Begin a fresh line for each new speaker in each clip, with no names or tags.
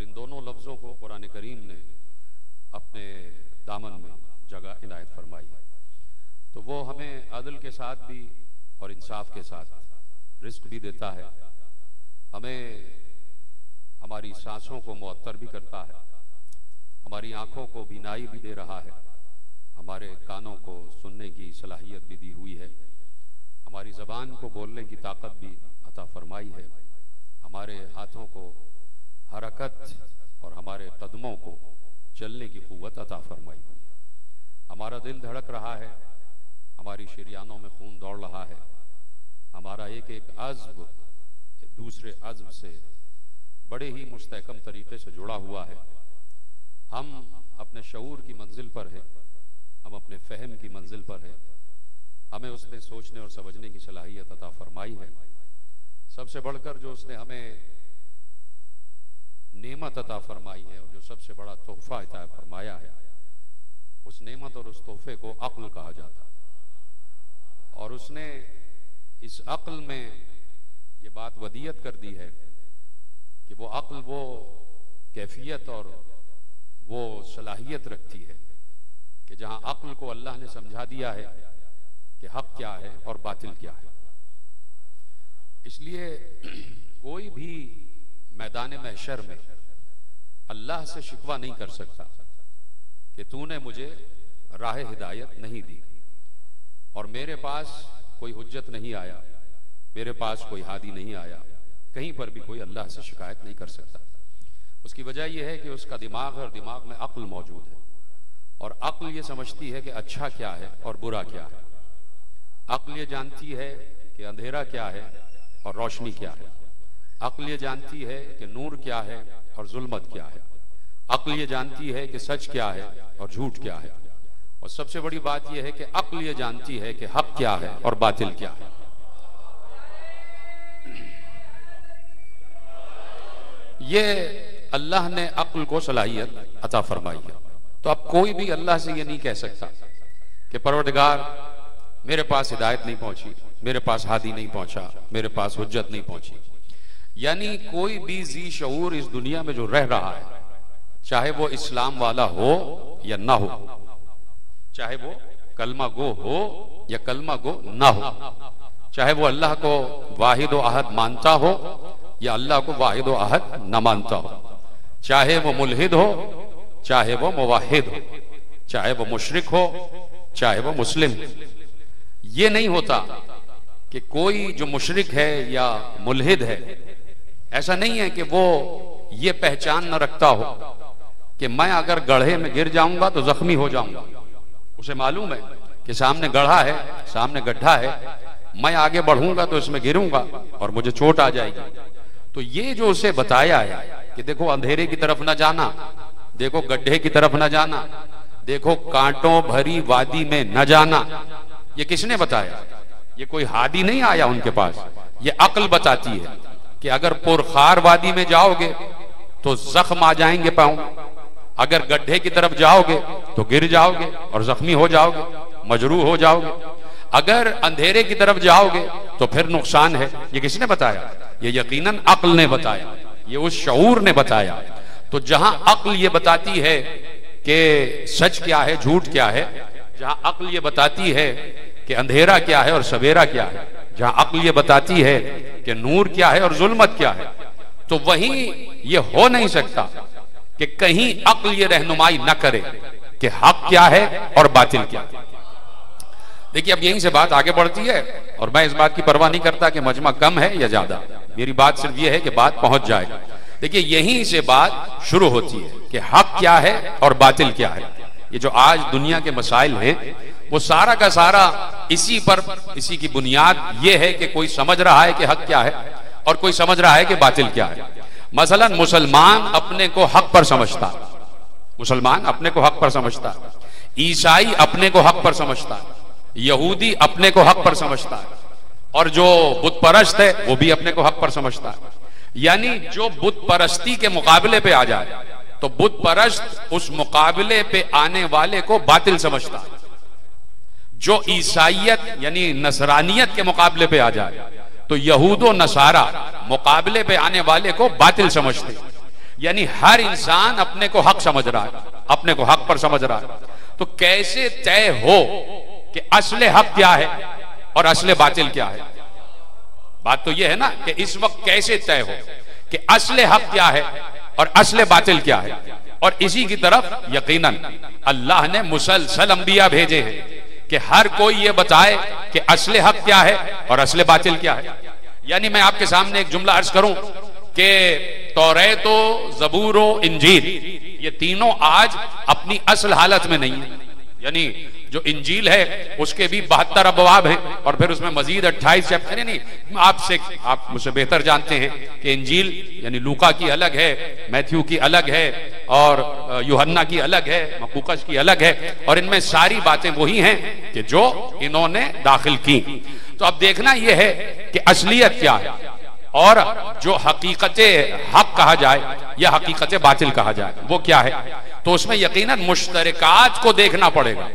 और इन दोनों लफ्ज़ों को कुरान करीम ने अपने दामन में जगह इनायत फरमाई तो वो हमें अदल के साथ भी और इंसाफ के साथ रिस्क भी देता है। हमें हमारी सांसों को मुअत्तर भी करता है। हमारी आँखों को बिनाई भी दे रहा है। हमारे कानों को सुनने की सलाहियत भी दी हुई है। हमारी ज़बान को बोलने की ताकत भी अता फरमाई है। हमारे हाथों को हरकत और हमारे कदमों को चलने की कुवत अता फरमाई हुई है। हमारा दिल धड़क रहा है, हमारी शरियानों में खून दौड़ रहा है, हमारा एक एक अज़ब दूसरे अज़ब से बड़े ही मुस्तकम तरीके से जुड़ा हुआ है। हम अपने शूर की मंजिल पर हैं, हम अपने फहम की मंजिल पर हैं, हमें उसने सोचने और समझने की सलाहियत अता फरमाई है। सबसे बढ़कर जो उसने हमें नेमत अता फरमाई है और जो सबसे बड़ा तोहफा अता फरमाया है, उस नेमत और उस तोहफे को अक्ल कहा जाता है। और उसने इस अक्ल में ये बात वदियत कर दी है कि वो अक्ल वो कैफियत और वो सलाहियत रखती है कि जहाँ अक्ल को अल्लाह ने समझा दिया है कि हक क्या है और बातिल क्या है। इसलिए कोई भी मैदान महशर में अल्लाह से शिकवा नहीं कर सकता कि तूने मुझे राह हिदायत नहीं दी। और मेरे पास कोई हुज्जत नहीं आया, मेरे पास कोई हादी नहीं आया, कहीं पर भी कोई अल्लाह से शिकायत नहीं कर सकता। उसकी वजह यह है कि उसका दिमाग और दिमाग में अक्ल मौजूद है। और अक्ल ये समझती है कि अच्छा क्या है और बुरा क्या है। अक्ल ये जानती है कि अंधेरा क्या है और रोशनी क्या है। अक्ल ये जानती है कि नूर क्या है और जुल्मत क्या है। अक्ल ये जानती है कि सच क्या है और झूठ क्या है। और सबसे बड़ी बात यह है कि अक्ल ये जानती है कि हक क्या है और बातिल क्या है। ये अल्लाह ने अक्ल को सलाहियत अता फरमाई है। तो अब कोई भी अल्लाह से ये नहीं कह सकता कि परवरदिगार, मेरे पास हिदायत नहीं पहुँची, मेरे पास हादी नहीं पहुँचा, मेरे पास हुज्जत नहीं पहुँची। यानी कोई भी जी शूर इस दुनिया में जो रह रहा है, चाहे वो इस्लाम वाला हो या ना हो, चाहे वो कलमा गो हो या कलमा गो ना हो, चाहे वो अल्लाह को वाहिद अहद मानता हो या अल्लाह को वाहिद अहद न मानता हो, चाहे वो मुलहिद हो, चाहे वो मुवाहिद हो, चाहे वो मुशरक हो, चाहे वो मुस्लिम, ये नहीं होता कि कोई जो मुशरक है या मुलहिद है ऐसा नहीं है कि वो ये पहचान न रखता हो कि मैं अगर गढ़े में गिर जाऊँगा तो जख्मी हो जाऊँगा। उसे मालूम है कि सामने गढ़ा है, सामने गड्ढा है। मैं आगे बढ़ूँगा तो इसमें गिरूँगा और मुझे चोट आ जाएगी। तो ये जो उसे बताया है कि देखो अंधेरे की तरफ़ ना जाना, देखो गड्ढे की तरफ़ ना जाना, देखो कांटों भरी वादी में न जाना, ये किसने बताया? ये कोई हादी नहीं आया उनके पास। ये अकल बताती है। कि अगर पुरखार वादी में जाओगे तो जख्म आ जाएँगे पाऊ अगर गड्ढे की तरफ़ जाओगे तो गिर जाओगे और जख्मी हो जाओगे, मजरू हो जाओगे। अगर अंधेरे की तरफ़ जाओगे तो फिर नुकसान है। ये किसने बताया? ये यकीनन अक्ल ने बताया। ये उस शऊर ने बताया। तो जहाँ अक्ल ये बताती है कि सच क्या है, झूठ क्या है, जहाँ अक्ल ये बताती है कि अंधेरा क्या है और सवेरा क्या है जहाँ अक्ल ये बताती है कि नूर क्या है और जुल्मत क्या है तो वहीं ये हो नहीं सकता कि कहीं अक्ल ये रहनुमाई न करे कि हक क्या है और बातिल क्या है। देखिए, अब यहीं से बात आगे बढ़ती है और मैं इस बात की परवाह नहीं करता कि मजमा कम है या ज़्यादा। मेरी बात सिर्फ़ यह है कि बात पहुँच जाए। देखिए, यहीं से बात शुरू होती है कि हक क्या है और बातिल क्या है। ये जो आज दुनिया के मसाइल हैं वो सारा का सारा इसी पर, इसी की बुनियाद ये है कि कोई समझ रहा है कि हक क्या है और कोई समझ रहा है कि बातिल क्या है। मसलन मुसलमान अपने को हक पर समझता। मुसलमान अपने को हक पर समझता। ईसाई अपने को हक पर समझता। यहूदी अपने को हक पर समझता। और जो बुत परस्त है, वो भी अपने को हक पर समझता। है यानी जो बुत परस्ती के मुकाबले पे आ जाए तो बुत परस्त उस मुकाबले पे आने वाले को बातिल समझता। है जो ईसाइत यानी नसरानियत के मुकाबले पे आ जाए तो यहूदो नसारा मुकाबले पे आने वाले को बातिल समझते यानी हर इंसान अपने को हक समझ रहा है, अपने को हक पर समझ रहा है। तो कैसे तय हो कि असले हक क्या है और असले बातिल क्या है? बात तो यह है ना कि इस वक्त कैसे तय हो कि असले हक क्या है और असले बातिल क्या है? और इसी की तरफ़ यकीनन अल्लाह ने मुसलसल अंबिया भेजे हैं। कि हर कोई ये बताए कि असले हक क्या है और असले बातिल क्या है। यानी मैं आपके सामने एक जुमला अर्ज़ करूँ कि तोरे तो जबूरो इंजीर ये तीनों आज अपनी असल हालत में नहीं है। यानी जो इंजील है, उसके भी बहत्तर अबवाब हैं। और फिर उसमें मजीद अट्ठाईस चैप्टर नहीं आपसे, आप मुझसे बेहतर जानते हैं कि इंजील, यानी लूका की अलग है, मैथ्यू की अलग है, और युहन्ना की अलग है मकूकस की अलग है। और इनमें सारी बातें वही हैं कि जो इन्होंने दाखिल की। तो अब देखना यह है कि असलियत क्या है। और जो हकीकत हक कहा जाए या हकीकत बातिल कहा जाए, वो क्या है? तो उसमें यकीनन मुश्तरकात को देखना पड़ेगा।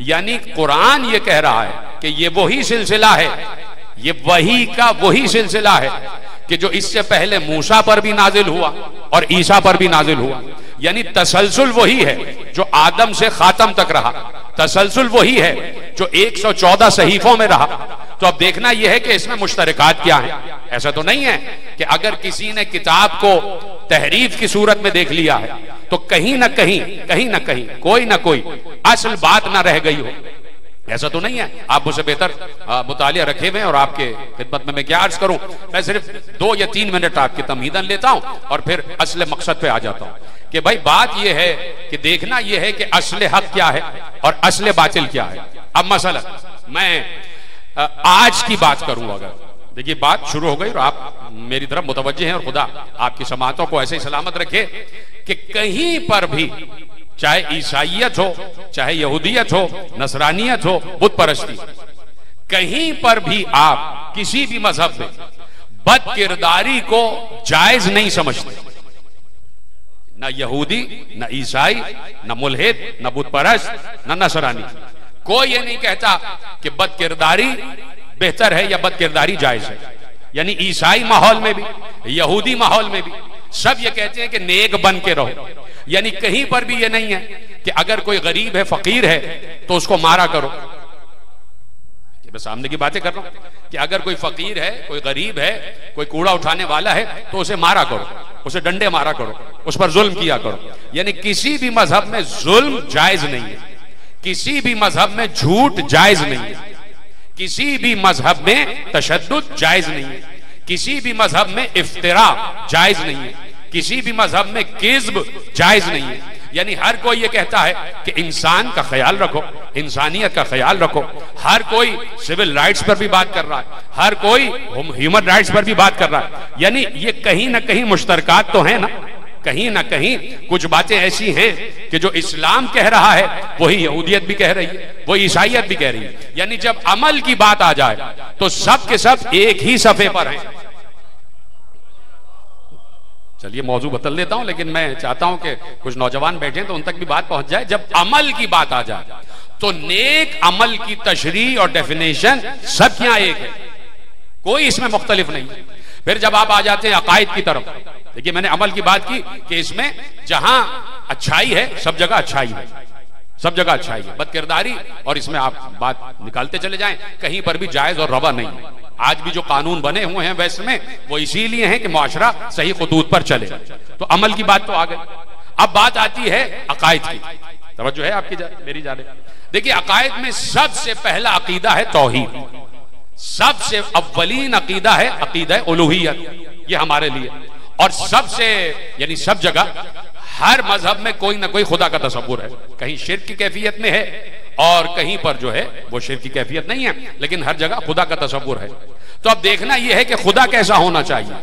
यानी कुरान ये कह रहा है कि ये वही सिलसिला है, ये वही का वही सिलसिला है कि जो इससे पहले मूसा पर भी नाजिल हुआ और ईसा पर भी नाजिल हुआ। यानी तसलसल वही है जो आदम से खातम तक रहा। तसलसल वही है जो 114 सहीफों में रहा। तो अब देखना यह है कि इसमें मुश्तरकात क्या है। ऐसा तो नहीं है कि अगर किसी ने किताब को तहरीफ की सूरत में देख लिया है तो कहीं ना कहीं कहीं ना कहीं, कोई ना कोई असल बात ना रह गई हो। ऐसा तो नहीं है। आप मुझसे बेहतर मुतालिया रखे हुए और आपके खिदमत में मैं क्या अर्ज़ करूँ? मैं सिर्फ़ दो या तीन मिनट आपके तमहीदन लेता हूँ और फिर असल मकसद पे आ जाता हूँ कि भाई बात यह है कि देखना यह है कि असल हक क्या है और असल बातिल क्या है। अब मसला मैं आज की बात करूँ अगर। देखिए, बात शुरू हो गई और आप मेरी तरफ़ मुतवजे हैं और खुदा आपकी समातों को ऐसे ही सलामत रखे कि कहीं पर भी, चाहे ईसाइत हो, चाहे यहूदियत हो, नसरानियत हो बुत परस्ती, कहीं पर भी आप किसी भी मज़हब में बद किरदारी को जायज़ नहीं समझते। ना यहूदी, ना ईसाई, ना मुलहिद, ना बुत परस्त, न नसरानी। कोई ये नहीं कहता कि बद किरदारी बेहतर है या बद किरदारी जायज़ है। यानी ईसाई माहौल में भी, यहूदी माहौल में भी, सब ये कहते हैं कि नेक बन के रहो। यानी कहीं पर भी ये नहीं है कि अगर कोई गरीब है, फकीर है तो उसको मारा करो। मैं सामने की बातें कर रहा हूँ कि अगर कोई फकीर है, कोई गरीब है, कोई कूड़ा उठाने वाला है तो उसे मारा करो, उसे डंडे मारा करो, उस पर जुल्म किया करो। यानी किसी भी मज़हब में जुल्म जायज़ नहीं है, किसी भी मज़हब में झूठ जायज़ नहीं है। किसी भी मज़हब में तशद जायज़ नहीं है। किसी भी मज़हब में इफ्तरा जायज़ नहीं है। किसी भी मज़हब में किज्ब जायज़ नहीं है। यानी हर कोई ये कहता है कि इंसान का ख्याल रखो, इंसानियत का ख्याल रखो। हर कोई सिविल राइट्स पर भी बात कर रहा है। हर कोई ह्यूमन राइट्स पर भी बात कर रहा है। यानी ये कहीं ना कहीं मुश्तरक तो है ना। कहीं ना कहीं कुछ बातें ऐसी हैं कि जो इस्लाम कह रहा है, वही यहूदियत भी कह रही है वो ईसाइत भी कह रही है। यानी जब अमल की बात आ जाए तो सब के सब एक ही सफे पर हैं। चलिए मौजू बदल देता हूँ, लेकिन मैं चाहता हूँ कि कुछ नौजवान बैठे तो उन तक भी बात पहुँच जाए। जब अमल की बात आ जाए तो नेक अमल की तशरी और डेफिनेशन सब यहाँ एक है। कोई इसमें मुख्तलिफ़ नहीं फिर जब आप आ जाते हैं अकायद की तरफ़ देखिए मैंने अमल की बात की कि इसमें जहाँ अच्छाई है सब जगह अच्छाई है। सब जगह अच्छाई है। बद किरदारी और इसमें आप बात निकालते चले जाएँ कहीं पर भी जायज़ और रवा नहीं। आज भी जो कानून बने हुए हैं वैसे में वो इसीलिए है कि मुआशरा सही खतूत पर चले। तो अमल की बात तो आ गई। अब बात आती है अकायद की। तवज्जो है आपकी जा, मेरी जाने। देखिए अकायद में सबसे पहला अकीदा है तोहीद। सबसे अव्वलीन अकीदा है, अकीदा उलूहियत, ये हमारे लिए। और सबसे, यानी सब जगह, हर मज़हब में कोई ना कोई खुदा का तस्वुर है। कहीं शिर की कैफियत में है, और कहीं पर जो है, वो शिर की कैफियत नहीं है, लेकिन हर जगह खुदा का तस्वुर है। तो अब देखना यह है कि खुदा कैसा होना चाहिए।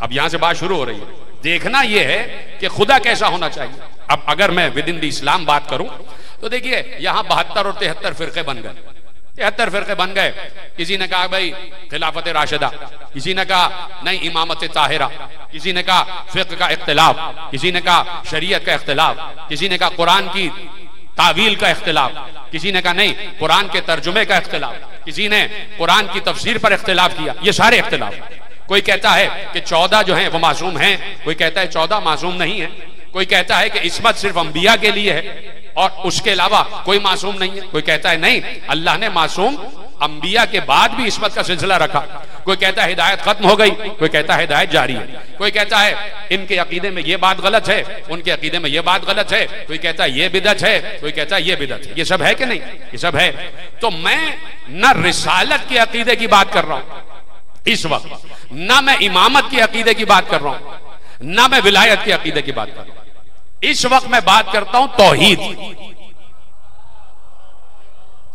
अब यहाँ से बात शुरू हो रही है। देखना यह है कि खुदा कैसा होना चाहिए। अब अगर मैं विद इन द इस्लाम बात करूँ तो देखिए, यहाँ बहत्तर और तिहत्तर फिरके बन गए। तिहत्तर फिरके बन गए। किसी ने कहा, भाई, खिलाफत राशिदा। किसी ने कहा, नहीं, इमामत ताहिरा। किसी ने कहा, फिक का इख्तलाफ। किसी ने कहा, शरीयत का इख्तलाफ। किसी ने कहा, कुरान की तावील का इख्तलाफ। किसी ने कहा, नहीं, कुरान के तर्जुमे का इख्तलाफ। किसी ने कुरान की तफसीर पर इख्तलाफ किया। ये सारे इख्तलाफ। कोई कहता है कि चौदह जो है, वो मासूम है। कोई कहता है चौदह मासूम नहीं है। कोई कहता है कि इसमत सिर्फ़ अंबिया के लिए है। और उसके अलावा कोई मासूम नहीं है। कोई कहता है, नहीं, अल्लाह ने मासूम अंबिया के बाद भी इसमत का सिलसिला रखा। कोई कहता है, हिदायत खत्म हो गई। कोई कहता है, हिदायत जारी है। कोई कहता है, इनके अकीदे में ये बात गलत है। उनके अकीदे में ये बात गलत है। कोई कहता है, ये बिदत है। कोई कहता है, ये बिदत है। ये सब है कि नहीं? ये सब है। तो मैं न रिसालत के अकीदे की बात कर रहा हूँ इस वक्त। न मैं इमामत के अकीदे की बात कर रहा हूँ। न मैं विलायत के अकीदे की बात कर रहा हूँ। इस वक्त मैं बात करता हूँ तोहीद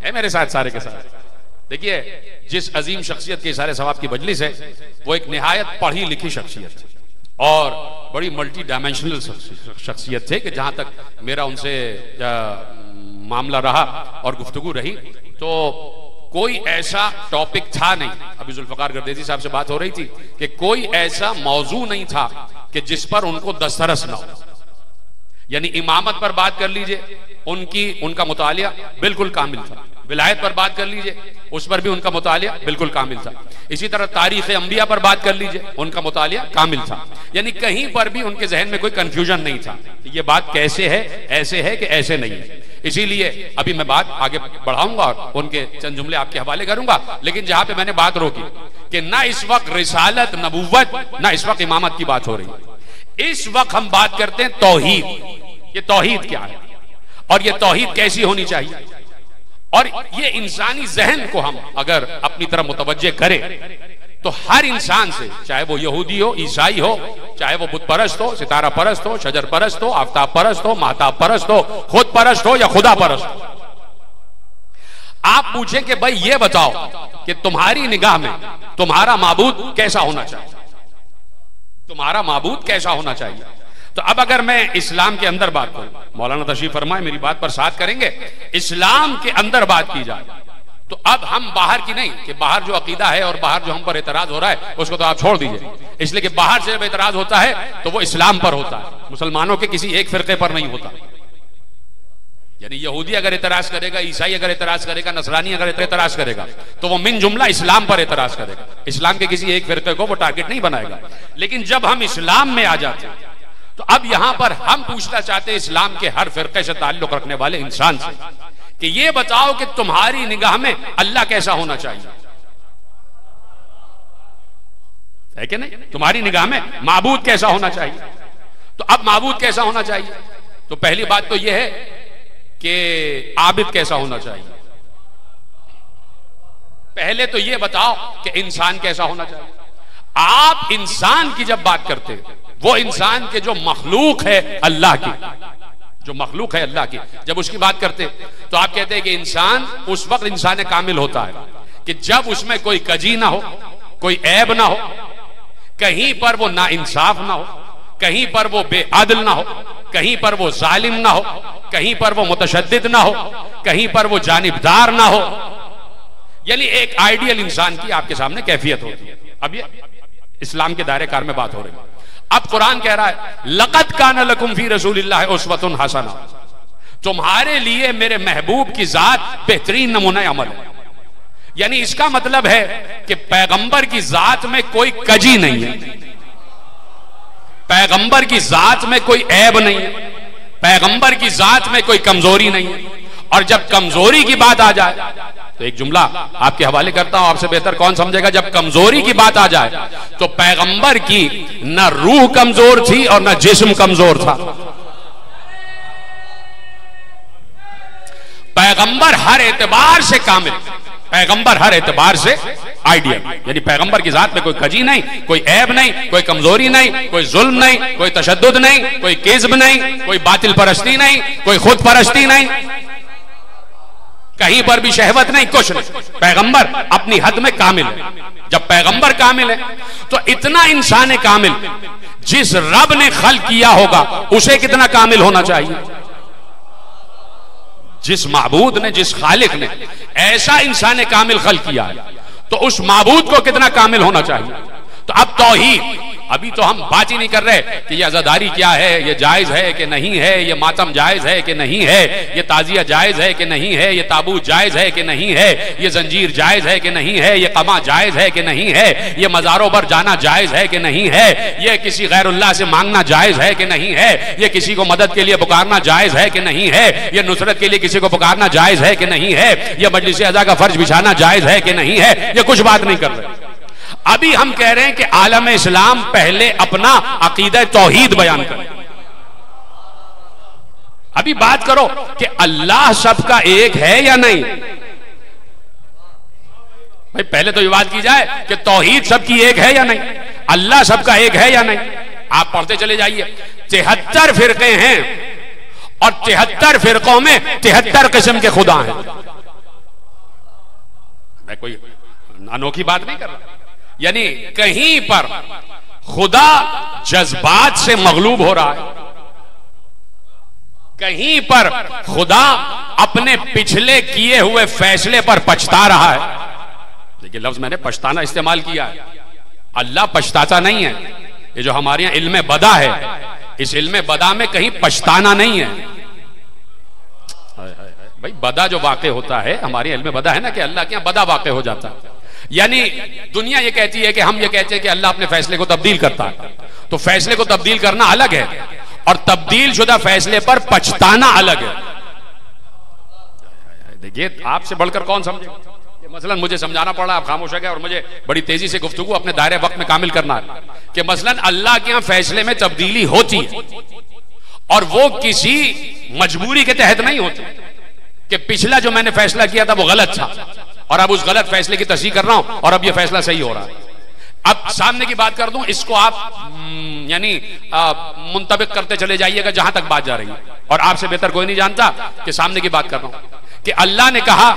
है मेरे साथ सारे के साथ? देखिए, जिस अजीम शख्सियत के सारे सवाब की बजलिस है, वो एक निहायत पढ़ी लिखी शख्सियत और बड़ी मल्टी डायमेंशनल शख्सियत थे कि जहाँ तक मेरा उनसे मामला रहा और गुफ्तगु रही। तो कोई ऐसा टॉपिक था नहीं। अभी जुल्फकार गर्देजी साहब से बात हो रही थी कि कोई ऐसा मौजू नहीं था कि जिस पर उनको दस्तरस ना हो। यानी इमामत पर बात कर लीजिए, उनकी, उनका मुतालिया बिल्कुल कामिल था। विलायत पर बात कर लीजिए, उस पर भी उनका मुतालिया बिल्कुल कामिल था। इसी तरह तारीख अंबिया पर बात कर लीजिए, उनका मुतालिया कामिल था। यानी कहीं पर भी उनके जहन में कोई कंफ्यूजन नहीं था ये बात कैसे है, ऐसे है कि ऐसे नहीं है। इसीलिए अभी मैं बात आगे बढ़ाऊँगा और उनके चंद जुमले आपके हवाले करूँगा, लेकिन जहाँ पे मैंने बात रोकी कि ना इस वक्त रिसालत नबूवत, ना इस वक्त इमामत की बात हो रही है। इस वक्त हम बात करते हैं तोहीद। ये तोहीद क्या है? और ये तोहीद कैसी होनी चाहिए? और ये इंसानी जहन को हम अगर अपनी तरफ़ मुतवजह करें तो हर इंसान से, चाहे वो यहूदी हो, ईसाई हो, चाहे वो बुत परस्त हो, सितारा परस्त हो, शजर परस्त हो, आफ्ताब परस्त हो महताब परस्त हो, खुद परस्त हो या खुदा परस्त हो। आप पूछें कि भाई ये बताओ कि तुम्हारी निगाह में तुम्हारा माबूद कैसा होना चाहिए? तुम्हारा माबूद कैसा होना चाहिए? तो अब अगर मैं इस्लाम के अंदर बात करूँ, मौलाना तशीफ फरमाए, मेरी बात पर साथ करेंगे, इस्लाम के अंदर बात की जाए तो अब हम बाहर की नहीं, कि बाहर जो अकीदा है और बाहर जो हम पर एतराज़ हो रहा है, उसको तो आप छोड़ दीजिए। इसलिए कि बाहर से जब एतराज़ होता है तो वो इस्लाम पर होता है। मुसलमानों के किसी एक फिरके पर नहीं होता। यानी यहूदी अगर एतराज़ करेगा, ईसाई अगर एतराज़ करेगा, नसरानी अगर एतराज़ करेगा तो वो मिन जुमला इस्लाम पर एतराज़ करेगा। इस्लाम के किसी एक फिरके को वो टारगेट नहीं बनाएगा। लेकिन जब हम इस्लाम में आ जाते हैं तो अब यहाँ पर हम पूछना चाहते हैं, इस्लाम के हर फिरके से ताल्लुक रखने वाले इंसान से, कि ये बताओ कि तुम्हारी निगाह में अल्लाह कैसा होना चाहिए? है कि नहीं? तुम्हारी निगाह में माबूद कैसा होना चाहिए? तो अब माबूद कैसा होना चाहिए? तो पहली बात तो यह है कि आबिद कैसा होना चाहिए? पहले तो यह बताओ कि इंसान कैसा होना चाहिए। आप इंसान की जब बात करते, वो इंसान के जो मखलूक है अल्लाह की, जो मखलूक है अल्लाह की, जब उसकी बात करते तो आप कहते हैं कि इंसान, उस वक्त इंसान कामिल होता है कि जब उसमें कोई कजी ना हो, कोई ऐब ना हो, कहीं पर वो ना इंसाफ ना हो कहीं पर वो बेआदल ना हो, कहीं पर वो जालिम ना हो, कहीं पर वो मुतशद ना हो, कहीं पर वो जानबदार ना हो। यानी एक आइडियल इंसान की आपके सामने कैफियत होती है। अब ये इस्लाम के दायरे कार में बात हो रही है। अब कुरान कह रहा है लकत कान लकुम फ़ी रसूल उसवतुन हसना। तुम्हारे लिए मेरे महबूब की जात बेहतरीन नमूना अमल है। यानी इसका मतलब है कि पैगंबर की जात में कोई कजी नहीं है। पैगंबर की जात में कोई ऐब नहीं है। पैगंबर की जात में कोई कमज़ोरी नहीं है। और जब कमज़ोरी की बात आ जाए तो एक जुमला आपके हवाले करता हूँ, आपसे बेहतर कौन समझेगा? जब कमज़ोरी की बात आ जाए तो पैगंबर की न रूह कमज़ोर थी और न जिस्म कमज़ोर था। पैगंबर हर एतबार से कामिल। पैगंबर हर एतबार से आइडियल। यानी पैगंबर की जात में कोई खजी नहीं, कोई ऐब नहीं, कोई कमज़ोरी नहीं, कोई जुल्म नहीं, कोई तशद नहीं, कोई केजब नहीं, कोई बातिल परस्ती नहीं, कोई खुद परस्ती नहीं। कहीं पर भी शहवत नहीं, कुछ नहीं। पैगंबर अपनी हद में कामिल है। जब पैगंबर कामिल है तो इतना इंसान कामिल, जिस रब ने खल किया होगा, उसे कितना कामिल होना चाहिए? जिस महबूद ने, जिस खालिक ने ऐसा इंसान कामिल खल किया है तो उस महबूद को कितना कामिल होना चाहिए? तो अब तोहीद। अभी तो हम बात ही नहीं कर रहे कि ये अजादारी क्या है ये जायज़ है कि नहीं है ये मातम जायज़ है कि नहीं है ये ताजिया जायज़ है कि नहीं है ये ताबूत जायज़ है कि नहीं है ये जंजीर जायज़ है कि नहीं है ये कमा जायज़ है कि नहीं है ये मज़ारों पर जाना जायज़ है कि नहीं है ये किसी गैरुल्लाह से मांगना जायज़ है कि नहीं है ये किसी को मदद के लिए पुकारना जायज़ है कि नहीं है ये नुसरत के लिए किसी को पुकारना जायज़ है कि नहीं है ये मजलिस अजा का फ़र्ज़ बिछाना जायज़ है कि नहीं है ये कुछ बात नहीं कर रहे अभी हम कह रहे हैं कि आलम इस्लाम पहले अपना अकीद तोहीद बयान करें। अभी बात करो कि अल्लाह सबका एक है या नहीं? भाई, पहले तो ये बात की जाए कि तोहीद सबकी एक है या नहीं? अल्लाह सबका एक है या नहीं? आप पढ़ते चले जाइए। तिहत्तर फिरके हैं और तिहत्तर फिरकों में तिहत्तर किस्म के खुदा हैं। मैं कोई अनोखी बात नहीं कर रहा। यानी कहीं पर खुदा जज्बात से मगलूब हो रहा है। कहीं पर खुदा अपने पिछले किए हुए फैसले पर पछता रहा है। देखिए लफ्ज मैंने पछताना इस्तेमाल किया है। अल्लाह पछताता नहीं है। ये जो हमारे यहाँ इल्म बदा है, इस इल्म बदा में कहीं पछताना नहीं है। भाई बदा जो वाक़ होता है, हमारे इल्म बदा है ना कि अल्लाह के यहाँ बदा वाक़ हो जाता है। यानी दुनिया ये कहती है कि हम ये कहते हैं कि अल्लाह अपने फैसले को तब्दील करता है। तो फैसले को तब्दील करना अलग है और तब्दील शुदा फैसले पर पछताना अलग है। देखिए, आपसे बढ़कर कौन समझे? मसलन मुझे समझाना पड़ा, आप खामोश गए और मुझे बड़ी तेज़ी से गुफ्तगु अपने दायरे वक्त में कामिल करना है। कि मसलन अल्लाह के यहाँ फैसले में तब्दीली होती है और वो किसी मजबूरी के तहत नहीं होती। कि पिछला जो मैंने फैसला किया था, वो गलत था। और अब उस गलत फैसले की तस्वीर कर रहा हूँ और अब यह फैसला सही हो रहा है। अब सामने की बात कर दूँ इसको आप हम्म, यानी मुंतबिक करते चले जाइएगा जहाँ तक बात जा रही है। और आपसे बेहतर कोई नहीं जानता कि सामने की बात कर रहा हूँ। कि अल्लाह ने कहा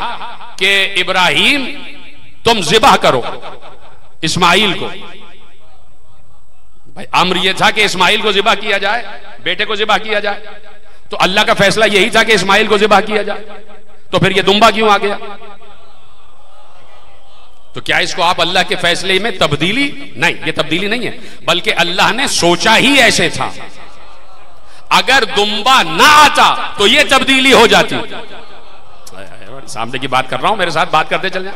कि इब्राहिम तुम जिबा करो इस्माइल को। भाई अम्र यह था कि इस्माइल को जिबा किया जाए बेटे को जिबा किया जाए। तो अल्लाह का फैसला यही था कि इस्माइल को जिबा किया जाए। तो फिर यह दुम्बा क्यों आ गया? तो क्या इसको आप अल्लाह के फैसले में तब्दीली? नहीं, ये तब्दीली नहीं है। बल्कि अल्लाह ने सोचा ही ऐसे था। अगर दुम्बा ना आता तो ये तब्दीली हो जाती। सामने की बात कर रहा हूँ, मेरे साथ बात करते चल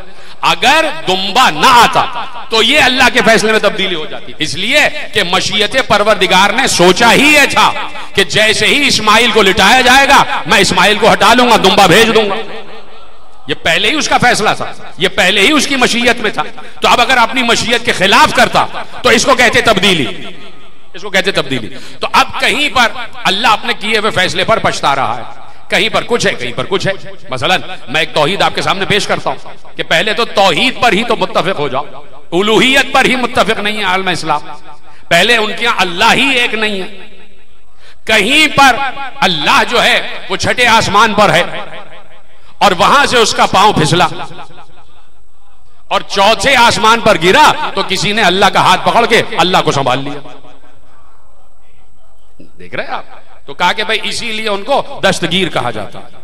अगर दुम्बा ना आता तो ये अल्लाह के फैसले में तब्दीली हो जाती। इसलिए कि मशीयत परवरदिगार ने सोचा ही यह था कि जैसे ही इस्माइल को लिटाया जाएगा, मैं इस्माइल को हटा लूँगा दुम्बा भेज दूँगा। ये पहले ही उसका फैसला था। ये पहले ही उसकी मशीयत में था। तो अब अगर अपनी मशीयत के खिलाफ करता तो इसको कहते तब्दीली। इसको कहते तब्दीली। तो अब कहीं पर अल्लाह अपने किए हुए फैसले पर पछता रहा है। कहीं पर कुछ है, कहीं पर कुछ है। मसलन, मैं एक तोहीद आपके सामने पेश करता हूँ कि पहले तो तोहीद पर ही तो मुतफिक हो जाओ। उलूहियत पर ही मुतफिक नहीं है आलम इस्लाम। पहले उनके यहाँ अल्लाह ही एक नहीं है। कहीं पर अल्लाह जो है, वो छठे आसमान पर है। और वहाँ से उसका पाँव फिसला। और चौथे आसमान पर गिरा तो किसी ने अल्लाह का हाथ पकड़ के अल्लाह को संभाल लिया। देख रहे आप? तो कहा कि भाई, इसीलिए उनको दस्तगीर कहा जाता। है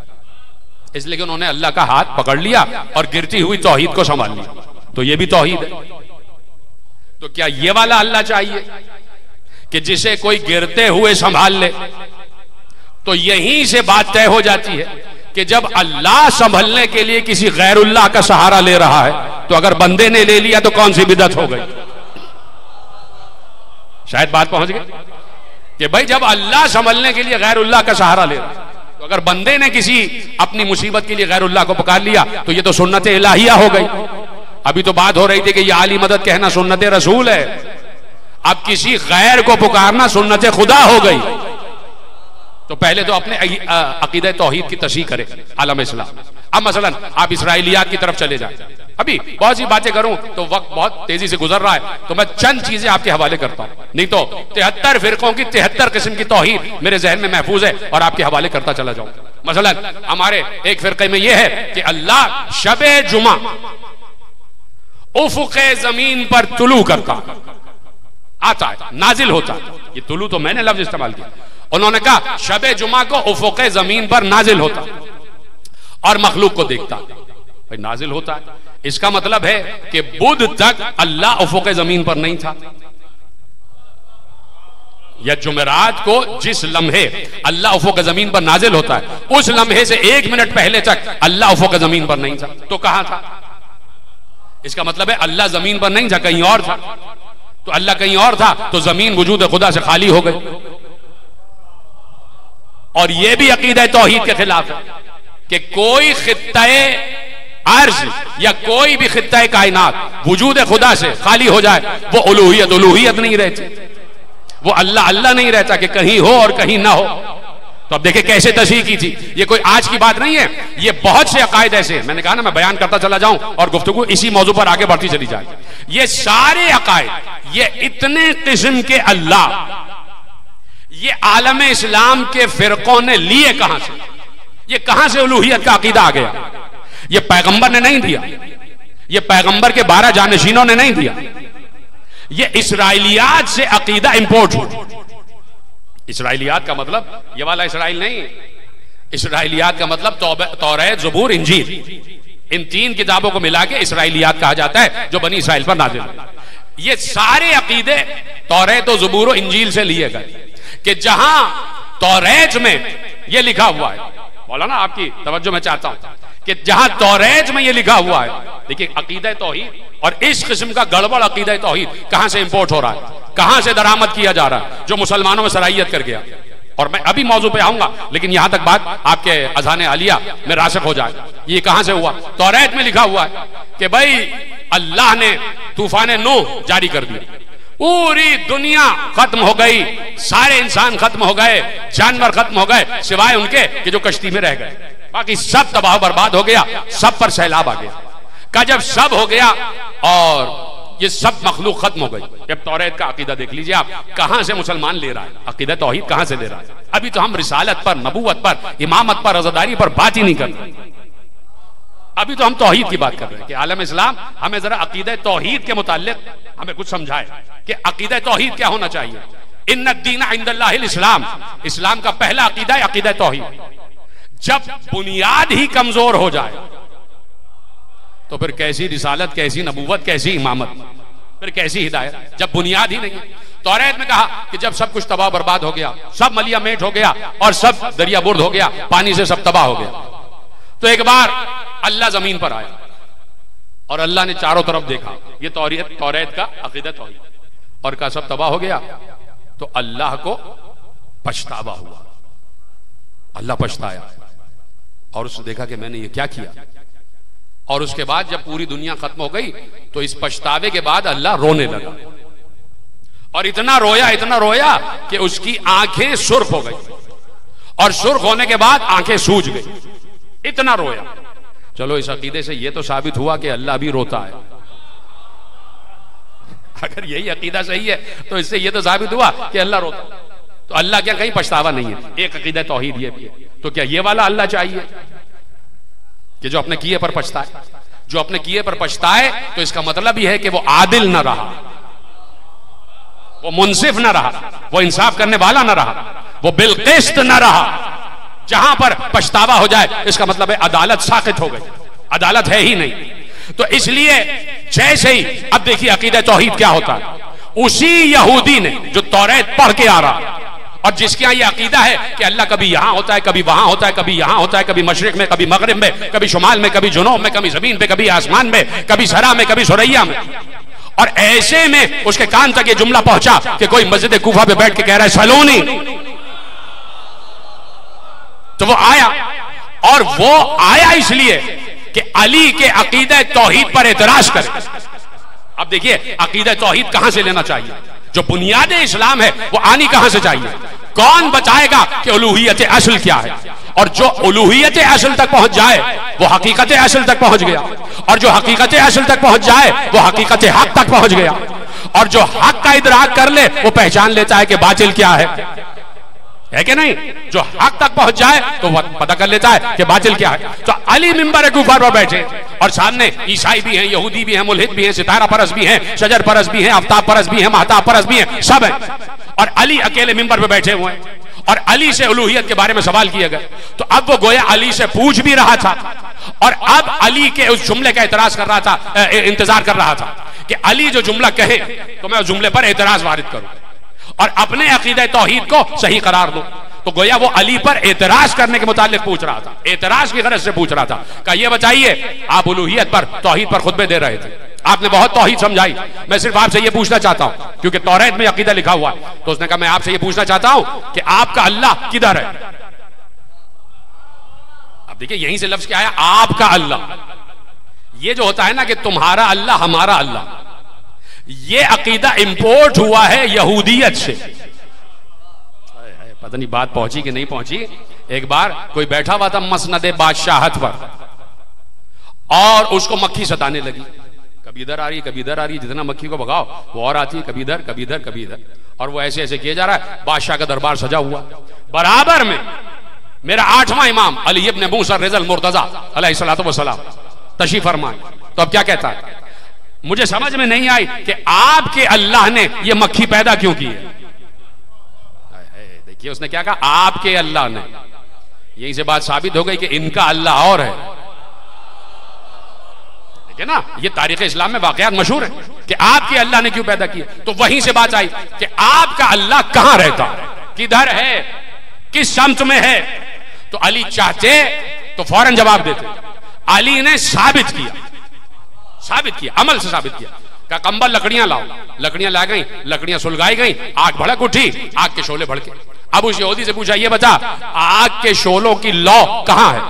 इसलिए उन्होंने अल्लाह का हाथ पकड़ लिया और गिरती हुई तोहीद को संभाल लिया। तो ये भी तोहीद है। तो क्या ये वाला अल्लाह चाहिए कि जिसे कोई गिरते हुए संभाल ले? तो यहीं से बात तय हो जाती है। कि जब अल्लाह संभलने के लिए किसी गैरुल्लाह का सहारा ले रहा है तो अगर बंदे ने ले लिया तो कौन सी बिदत हो गई? शायद बात पहुँच गई। कि भाई, जब अल्लाह संभलने के लिए गैरुल्लाह का सहारा ले रहा है तो अगर बंदे ने किसी अपनी मुसीबत के लिए गैरुल्लाह को पुकार लिया तो ये तो सुन्नत इलाहिया हो गई। अभी तो बात हो रही थी कि ये आली मदद कहना सुन्नत रसूल है। अब किसी गैर को पुकारना सुन्नत खुदा हो गई। तो पहले तो अपने अकीद तोहहीद की तशी करे, आलम इस्लाम। अब मसलन, आप इसराइलियात की तरफ़ चले जाए। अभी बहुत सी बातें करूँ तो वक्त बहुत तेज़ी से गुजर रहा है तो मैं चंद चीज़ें आपके हवाले करता हूँ। नहीं तो तिहत्तर फिरकों की, तिहत्तर किस्म की तोहीद मेरे जहन में महफूज है और आपके हवाले करता चला जाऊँ। मसलन, हमारे एक फिरके में यह है कि अल्लाह शब जुमा उफुक ज़मीन पर तुलू करता। आता है, नाजिल होता ये तुलू तो मैंने लफ्ज इस्तेमाल किया। उन्होंने कहा, शब जुमा को उफोक ज़मीन पर नाजिल होता। और मखलूक को देखता। भाई, नाजिल होता है। इसका मतलब है कि बुध तक अल्लाह उफोक ज़मीन पर नहीं था। या जुमेरात को जिस लम्हे अल्लाह उफुक ज़मीन पर नाजिल होता है, उस लम्हे से एक मिनट पहले तक अल्लाह उफुक ज़मीन पर नहीं था। तो कहा था? इसका मतलब है अल्लाह ज़मीन पर नहीं था, कहीं और था। तो अल्लाह कहीं और था तो ज़मीन वजूद खुदा से खाली हो गई। और यह भी अकीद तोहीद के खिलाफ है कि कोई खत्े अर्ज़ या कोई भी खत्ता कायनात वजूद खुदा से खाली हो जाए, वो उलूहियत उलूहियत नहीं रहती। वो अल्लाह अल्लाह नहीं रहता कि कहीं हो और कहीं ना हो। तो अब देखे कैसे तस्वीर की थी। ये कोई आज की बात नहीं है। ये बहुत से अकायद ऐसे मैंने कहा ना, मैं बयान करता चला जाऊँ और गुफ्तु इसी मौजू पर आगे बढ़ती चली जाए। ये सारे अकायद, ये इतने किस्म के अल्लाह ये आलम इस्लाम के फिरकों ने लिए कहाँ से? ये कहाँ से उलूहियत का अकीदा आ गया? ये पैगंबर ने नहीं दिया। ये पैगंबर के बारह जानशीनों ने नहीं दिया। ये इसराइलियात से अकीदा इंपोर्ट इसराइलियात का मतलब ये वाला इसराइल नहीं। इसराइलियात का मतलब तौरत, जबूर इंजीर इन तीन किताबों को मिला के इसराइलियात कहा जाता है, जो बनी इसराइल पर नाजिल ये सारे अकीदे तौरे तो जबूर इंजील से लिए गए। कि जहाँ तौरेज में ये लिखा हुआ है। बोला ना आपकी तवज्जो मैं चाहता हूँ कि जहाँ तौरेज में ये लिखा हुआ है, देखिए, अकीद तोहीद और इस किस्म का गड़बड़ अकीद तोहीद कहाँ से इंपोर्ट हो रहा है, कहाँ से दरामद किया जा रहा है, जो मुसलमानों में सराहियत कर गया। और मैं अभी मौजू पे आऊँगा, लेकिन यहाँ तक बात आपके अजान आलिया में राशक हो जाए। ये कहाँ से हुआ? तौरेत में लिखा हुआ है कि भाई, अल्लाह ने तूफ़ान नो जारी कर दिया। पूरी दुनिया खत्म हो गई। सारे इंसान खत्म हो गए, जानवर खत्म हो गए, सिवाय उनके कि जो कश्ती में रह गए। बाकी सब तबाह बर्बाद हो गया, सब पर सैलाब आ गया। का जब सब हो गया और ये सब मखलूक खत्म हो गई। जब तौरेत का अकीदा देख लीजिए आप, कहाँ से मुसलमान ले रहा है? अकीदा तोहिद कहाँ से ले रहा है? अभी तो हम रिसालत पर, नबूवत पर, इमामत पर, रजादारी पर बात ही नहीं कर रहे। अभी तो हम तोहीद की बात कर रहे हैं कि आलम इस्लाम हमें जरा अकीद तोहीद के मुतालिक हमें कुछ समझाए कि अकीद तोहीद क्या होना चाहिए। इन दीना इस्लाम इस्लाम का पहला अकीदा अकीद तोहीद। जब बुनियाद ही कमज़ोर हो जाए तो फिर कैसी रिसालत, कैसी नबूवत, कैसी इमामत, फिर कैसी हिदायत? जब बुनियाद ही नहीं तौरेत में कहा कि जब सब कुछ तबाह बर्बाद हो गया, सब मलिया मेट हो गया और सब दरिया बुर्द हो गया, पानी से सब तबाह हो गया। तो एक बार अल्लाह ज़मीन पर आया। और अल्लाह ने चारों तरफ़ देखा। ये तौरीत, तौरेत का अकीदत तौहीद और का सब तबाह हो गया तो अल्लाह को पछतावा हुआ। अल्लाह पछताया। और उसने देखा कि मैंने ये क्या किया। और उसके बाद जब पूरी दुनिया खत्म हो गई तो इस पछतावे के बाद अल्लाह रोने लगा। और इतना रोया इतना रोया कि उसकी आँखें सुर्ख हो गई। और सुर्ख होने के बाद आँखें सूज गई। इतना रोया। चलो इस अकीदे से यह तो साबित हुआ कि अल्लाह भी रोता है। अगर यही अकीदा सही है तो इससे यह तो साबित हुआ कि अल्लाह रोता है। तो अल्लाह क्या कहीं पछतावा नहीं है? एक अकीदा तोहीद ये भी है। तो क्या ये वाला अल्लाह चाहिए कि जो अपने किए पर पछताए? जो अपने किए पर पछताए तो इसका मतलब यह है कि वो आदिल ना रहा। वो मुनसिफ ना रहा। वो इंसाफ करने वाला ना रहा। वो बिलकिस्त ना रहा। जहाँ पर पछतावा हो जाए, इसका मतलब है अदालत साकित हो गई। अदालत है ही नहीं। तो इसलिए जैसे ही, अब देखिए अकीद तोहीद क्या होता है। उसी यहूदी ने जो तौरेत पढ़ के आ रहा, और जिसके यहाँ ये अकीदा है कि अल्लाह कभी यहाँ होता है, कभी वहाँ होता है, कभी यहाँ होता है, कभी मशरक में, कभी मगरब में, कभी शुमाल में, कभी जुनूब में, कभी ज़मीन पे, कभी आसमान में, कभी सरा में, कभी सुरैया में। और ऐसे में उसके कान तक ये जुमला पहुँचा कि कोई मस्जिद कुफा पे बैठ के कह रहा है, सलोनी। तो वो आया। और वो आया इसलिए कि अली के अकीद तोहीद पर एतराज़ करे। अब देखिए, अकीद तोहीद कहाँ से लेना चाहिए? जो बुनियाद इस्लाम है, वो आनी कहाँ से चाहिए? कौन बताएगा कि उलूहियत असल क्या है? और जो उलूहियत असल तक पहुँच जाए, वो हकीकत असल तक पहुँच गया। और जो हकीकत असल तक पहुँच जाए, वो हकीकत हक तक पहुँच गया। और जो हक का इदराक कर ले, वो पहचान लेता है कि बातिल क्या है। है कि नहीं? जो हक तक पहुँच जाए तो वह पता कर लेता है कि बातिल क्या है। तो अली मिंबर गुफार पर बैठे। और सामने ईसाई भी हैं, यहूदी भी हैं, मुलहिद भी हैं, सितारा परस भी हैं, शजर परस भी हैं, आफ्ताब परस भी हैं, महताब परस भी हैं, सब हैं। और अली अकेले मिंबर पर बैठे हुए हैं। और अली से उलूहियत के बारे में सवाल किया गया तो अब वो गोया अली से पूछ भी रहा था। और अब अली के उस जुमले का एतराज़ कर रहा था इंतज़ार कर रहा था कि अली जो जुमला कहे तो मैं उस जुमले पर एतराज़ वारिद करूँ। और अपने अकीद तोहीद को सही करार दो। तो गोया वो अली पर एतराज़ करने के मुतालिक पूछ रहा था। एतराज़ की गरज से पूछ रहा था। कहा, ये बताइए, आप उलूहियत पर तोहीद पर खुतबे दे रहे थे। आपने बहुत तोहीद समझाई। मैं सिर्फ़ आपसे ये पूछना चाहता हूँ, क्योंकि तौरेत में अकीदा लिखा हुआ है। तो उसने कहा, मैं आपसे ये पूछना चाहता हूँ कि आपका अल्लाह किधर है? अब देखिए, यहीं से लफ्ज क्या आया? आपका अल्लाह। ये जो होता है ना कि तुम्हारा अल्लाह हमारा अल्लाह। ये अकीदा इंपोर्ट हुआ है यहूदियत से। पता नहीं बात पहुँची कि नहीं पहुँची। एक बार कोई बैठा हुआ था मसनद बादशाहत पर। और उसको मक्खी सताने लगी। कभी इधर आ रही, कभी इधर आ रही, जितना मक्खी को भगाओ, वो और आती है, कभी इधर कभी इधर कभी इधर। और वो ऐसे ऐसे किया जा रहा है, बादशाह का दरबार सजा हुआ। बराबर में मेरा आठवां इमाम, अली इब्न मूसा रिजल मुर्तजा अलैहिस्सलाम तशी फरमान तो अब क्या कहता है? मुझे समझ में नहीं आई कि आपके अल्लाह ने यह मक्खी पैदा क्यों की है। देखिए उसने क्या कहा? आपके अल्लाह ने। यही से बात साबित हो गई कि इनका अल्लाह और है। देखिए ना, ये तारीख इस्लाम में वाकयात मशहूर है कि आपके अल्लाह ने क्यों पैदा किया? तो वहीं से बात आई कि आपका अल्लाह कहाँ रहता? किधर है? किस समत में है? तो अली चाहते तो फ़ौरन जवाब देते। अली ने साबित किया। साबित किया, अमल से साबित किया। का कंबल लकड़ियाँ लाओ। लकड़ियाँ ला गई, लकड़ियाँ सुलगाई गई, आग भड़क उठी, आग के शोले भड़के। अब उस यहूदी से पूछा, ये बता, आग के शोलों की लौ कहाँ है?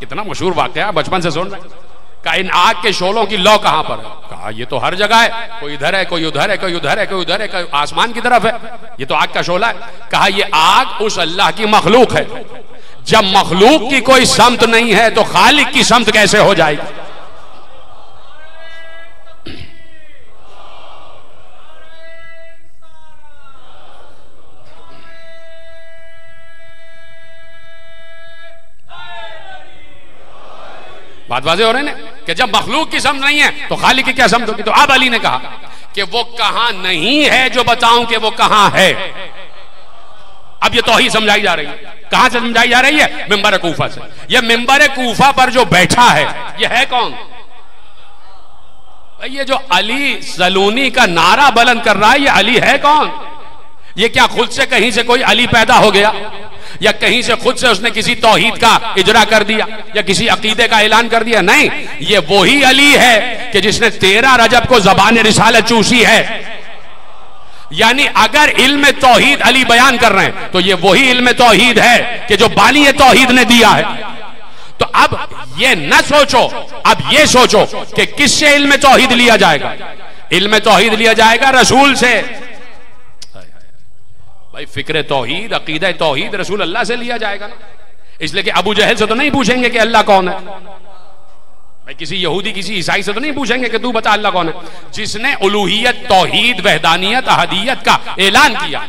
कितना मशहूर वाक्य बचपन से सुन रहे कहा, इन आग के शोलों की लौ कहाँ पर है? कहा, ये तो हर जगह है, कोई इधर है, कोई उधर है, कोई उधर है, कोई उधर है, कोई आसमान की तरफ़ है। ये तो आग का शोला है। कहा, ये आग उस अल्लाह की मखलूक है। जब मखलूक की कोई समत नहीं है तो खालिक की समत कैसे हो जाएगी? बात वाजे हो रहे हैं कि जब मखलूक की समझ नहीं है तो खाली की क्या समझ होगी? तो अब अली ने कहा कि वो कहाँ नहीं है जो बताऊँ कि वो कहाँ है। अब ये तो ही समझाई जा रही है। कहाँ से समझाई जा रही है? मिंबर कूफा से। ये मिंबर कूफा पर जो बैठा है, ये है कौन? ये जो अली सलूनी का नारा बुलंद कर रहा है, ये अली है कौन? ये क्या खुद से कहीं से कोई अली पैदा हो गया? या कहीं से खुद से उसने किसी तोहीद का इजरा कर दिया, या किसी अकीदे का ऐलान कर दिया? नहीं, ये वही अली है कि जिसने तेरह रजब को जबान रिसालत चूसी है। यानी अगर इल्म तोहीद अली बयान कर रहे हैं तो ये वही इल्म तोहीद है कि जो बानी तोहीद ने दिया है। तो अब ये न सोचो, अब ये सोचो कि किससे इल्म तोहीद लिया जाएगा? इल्म तोहीद लिया जाएगा रसूल से। भाई फ़िक्र तोहीद अकीद तोहीद रसूल अल्लाह से लिया जाएगा ना। इसलिए कि अबू जहल से तो नहीं पूछेंगे कि अल्लाह कौन है। भाई, किसी यहूदी, किसी ईसाई से तो नहीं पूछेंगे कि तू बता अल्लाह कौन है। जिसने उलूहियत, तोहीद, वहदानियत, अहदियत का ऐलान किया,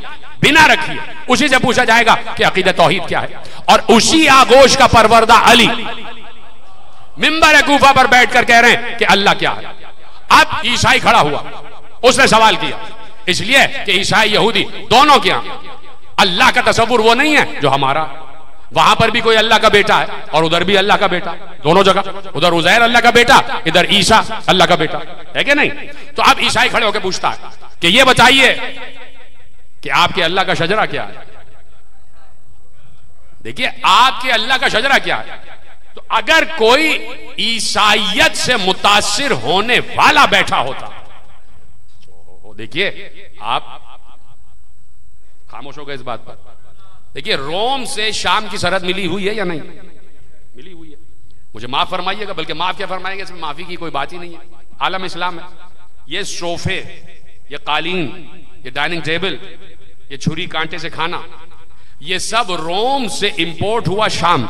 बिना रखी, उसी से पूछा जाएगा कि अकीद तोहीद क्या है। और उसी आगोश का परवरदा अली, मिंबर कूफा पर बैठकर कह रहे हैं कि अल्लाह क्या है। अब ईसाई खड़ा हुआ, उसने सवाल किया इसलिए कि ईसाई, यहूदी दोनों क्या अल्लाह का तस्वुर वो नहीं है जो हमारा। वहाँ पर भी कोई अल्लाह का बेटा है और उधर भी अल्लाह का बेटा। दोनों जगह। उधर उजैर अल्लाह का बेटा, इधर ईसा अल्लाह का बेटा। है कि नहीं? तो अब ईसाई खड़े होकर पूछता है कि ये बताइए कि आपके अल्लाह का शजरा क्या है? देखिए, आपके अल्लाह का शजरा क्या है? तो अगर कोई ईसाइयत से मुतासिर होने वाला बैठा होता देखिए, आप खामोश हो गए इस बात पर। देखिए, रोम से शाम की सरहद मिली हुई है या नहीं? मिली हुई है। मुझे माफ़ फरमाइएगा, बल्कि माफ़ क्या फरमाएँगे, इसमें माफ़ी की कोई बात ही नहीं है। आलम इस्लाम है। ये सोफे, ये कालीन, ये डाइनिंग टेबल, ये छुरी कांटे से खाना, ये सब रोम से इंपोर्ट हुआ शाम।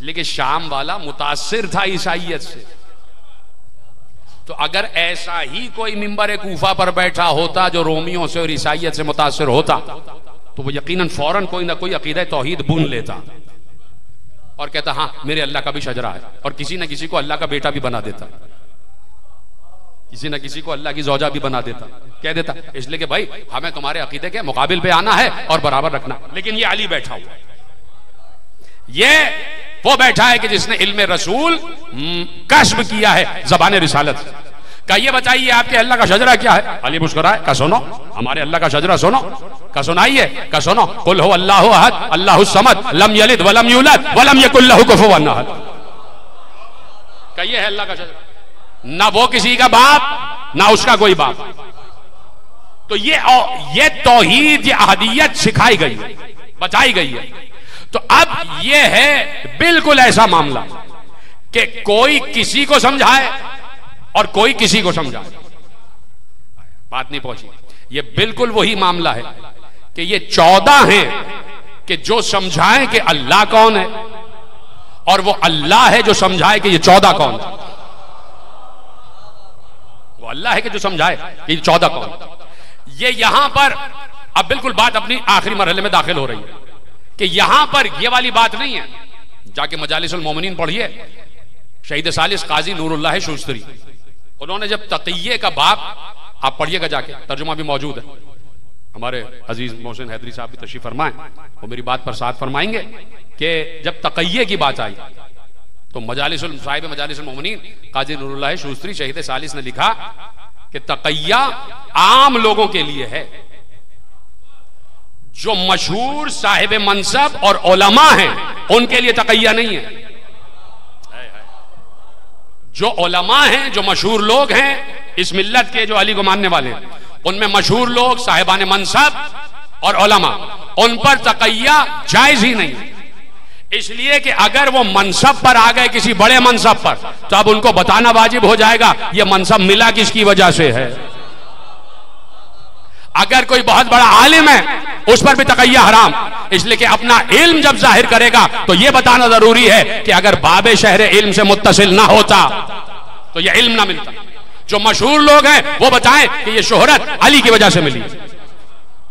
लेकिन शाम वाला मुतासिर था ईसाइयत से। तो अगर ऐसा ही कोई मिंबर कूफा पर बैठा होता जो रोमियों से और ईसाइयत से मुतासर होता तो वो यकीनन फ़ौरन कोई ना कोई अकीद तोहीद बुन लेता और कहता हाँ मेरे अल्लाह का भी शजरा है। और किसी ना किसी को अल्लाह का बेटा भी बना देता। किसी ना किसी को अल्लाह की जोजा भी बना देता। कह देता, इसलिए कि भाई, हमें तुम्हारे अकीदे के मुकाबिल पे आना है और बराबर रखना। लेकिन ये अली बैठा हुआ ये वो बैठा है कि जिसने इल्म रसूल कश्म किया है, जबान रिसालत। का ये बताइए, आपके अल्लाह का शजरा क्या है? अली मुस्कुराए का सुनो, हमारे अल्लाह का शजरा सुनो। का सुनाइए का सुनो, कुल हो अल्लाह अहद, अल्लाह समद, लम यलिद वलम यूलद वलम यकुल्लहु कुफुवन अहद। का ये है अल्लाह का शजरा। ना वो किसी का बाप, ना उसका कोई बाप। तो ये ये तौहीद, ये अहदियत सिखाई गई है बताई गई है। तो अब यह है बिल्कुल ऐसा मामला कि कोई किसी को समझाए और कोई किसी को समझाए। बात नहीं पहुँची। ये बिल्कुल वही मामला है कि ये चौदह हैं कि जो समझाएँ कि अल्लाह कौन है और वो अल्लाह है जो समझाए कि ये चौदह कौन है। वो अल्लाह है कि जो समझाए कि ये चौदह कौन है। ये यहाँ पर, अब बिल्कुल बात अपनी आखिरी मरहले में दाखिल हो रही है। कि यहाँ पर ये वाली बात नहीं है। जाके मजालिसुल मोमिनीन पढ़िए। शहीद सालिस काजी नूरुल्लाह शूस्तरी। उन्होंने जब तकिये का बाप, आप पढ़िएगा जाके, तर्जुमा भी मौजूद है। हमारे अज़ीज़ मोहसिन हैदरी साहब भी तशरीफ़ फरमाए। वो मेरी बात पर साथ फरमाएँगे कि जब तकिये की बात आई तो मजालिसुल साहिब मोमिनीन, काजी नूरुल्लाह शूस्तरी, शहीद सालिस ने लिखा कि तकैया आम लोगों के लिए है। जो मशहूर साहिब मनसब और ओलमा हैं, उनके लिए तकैया नहीं है। जो ओलमा हैं, जो मशहूर लोग हैं, इस मिल्लत के जो अली को मानने वाले हैं उनमें मशहूर लोग साहेबान मनसब और ओलमा, उन पर तकैया जायज़ ही नहीं। इसलिए कि अगर वो मनसब पर आ गए किसी बड़े मनसब पर तो अब उनको बताना वाजिब हो जाएगा, ये मनसब मिला किसकी वजह से है? अगर कोई बहुत बड़ा आलिम है, उस पर भी तकैया हराम। इसलिए कि अपना इल्म जब ज़ाहिर करेगा तो यह बताना ज़रूरी है कि अगर बाबे शहर इल्म से मुतसिल ना होता तो यह इल्म ना मिलता। जो मशहूर लोग हैं, वो बताएँ कि यह शोहरत अली की वजह से मिली।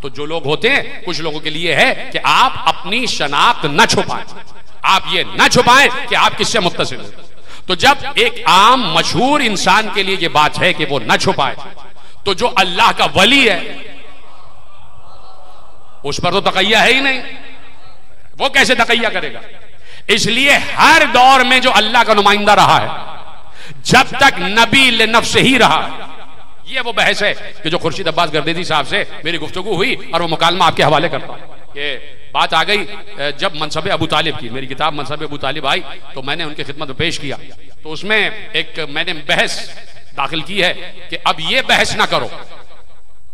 तो जो लोग होते हैं, कुछ लोगों के लिए है कि आप अपनी शनाख्त न छुपाएँ। आप ये न छुपाएँ कि आप किससे मुतसिल हैं। तो जब एक आम मशहूर इंसान के लिए यह बात है कि वो न छुपाए तो जो अल्लाह का वली है उस पर तो तकैया है ही नहीं। वो कैसे तकैया करेगा? इसलिए हर दौर में जो अल्लाह का नुमाइंदा रहा है, जब तक नबी नफ्स ही रहा, ये वो बहस है कि जो खुर्शीद अब्बास गर्देदी साहब से मेरी गुफ्तगु हुई और वो मुकालमा आपके हवाले करता कि बात आ गई जब मनसब अबू तालिब की, मेरी किताब मनसब अबू तालिब आई तो मैंने उनकी खिदमत में पेश किया। तो उसमें एक मैंने बहस दाखिल की है कि अब ये बहस ना करो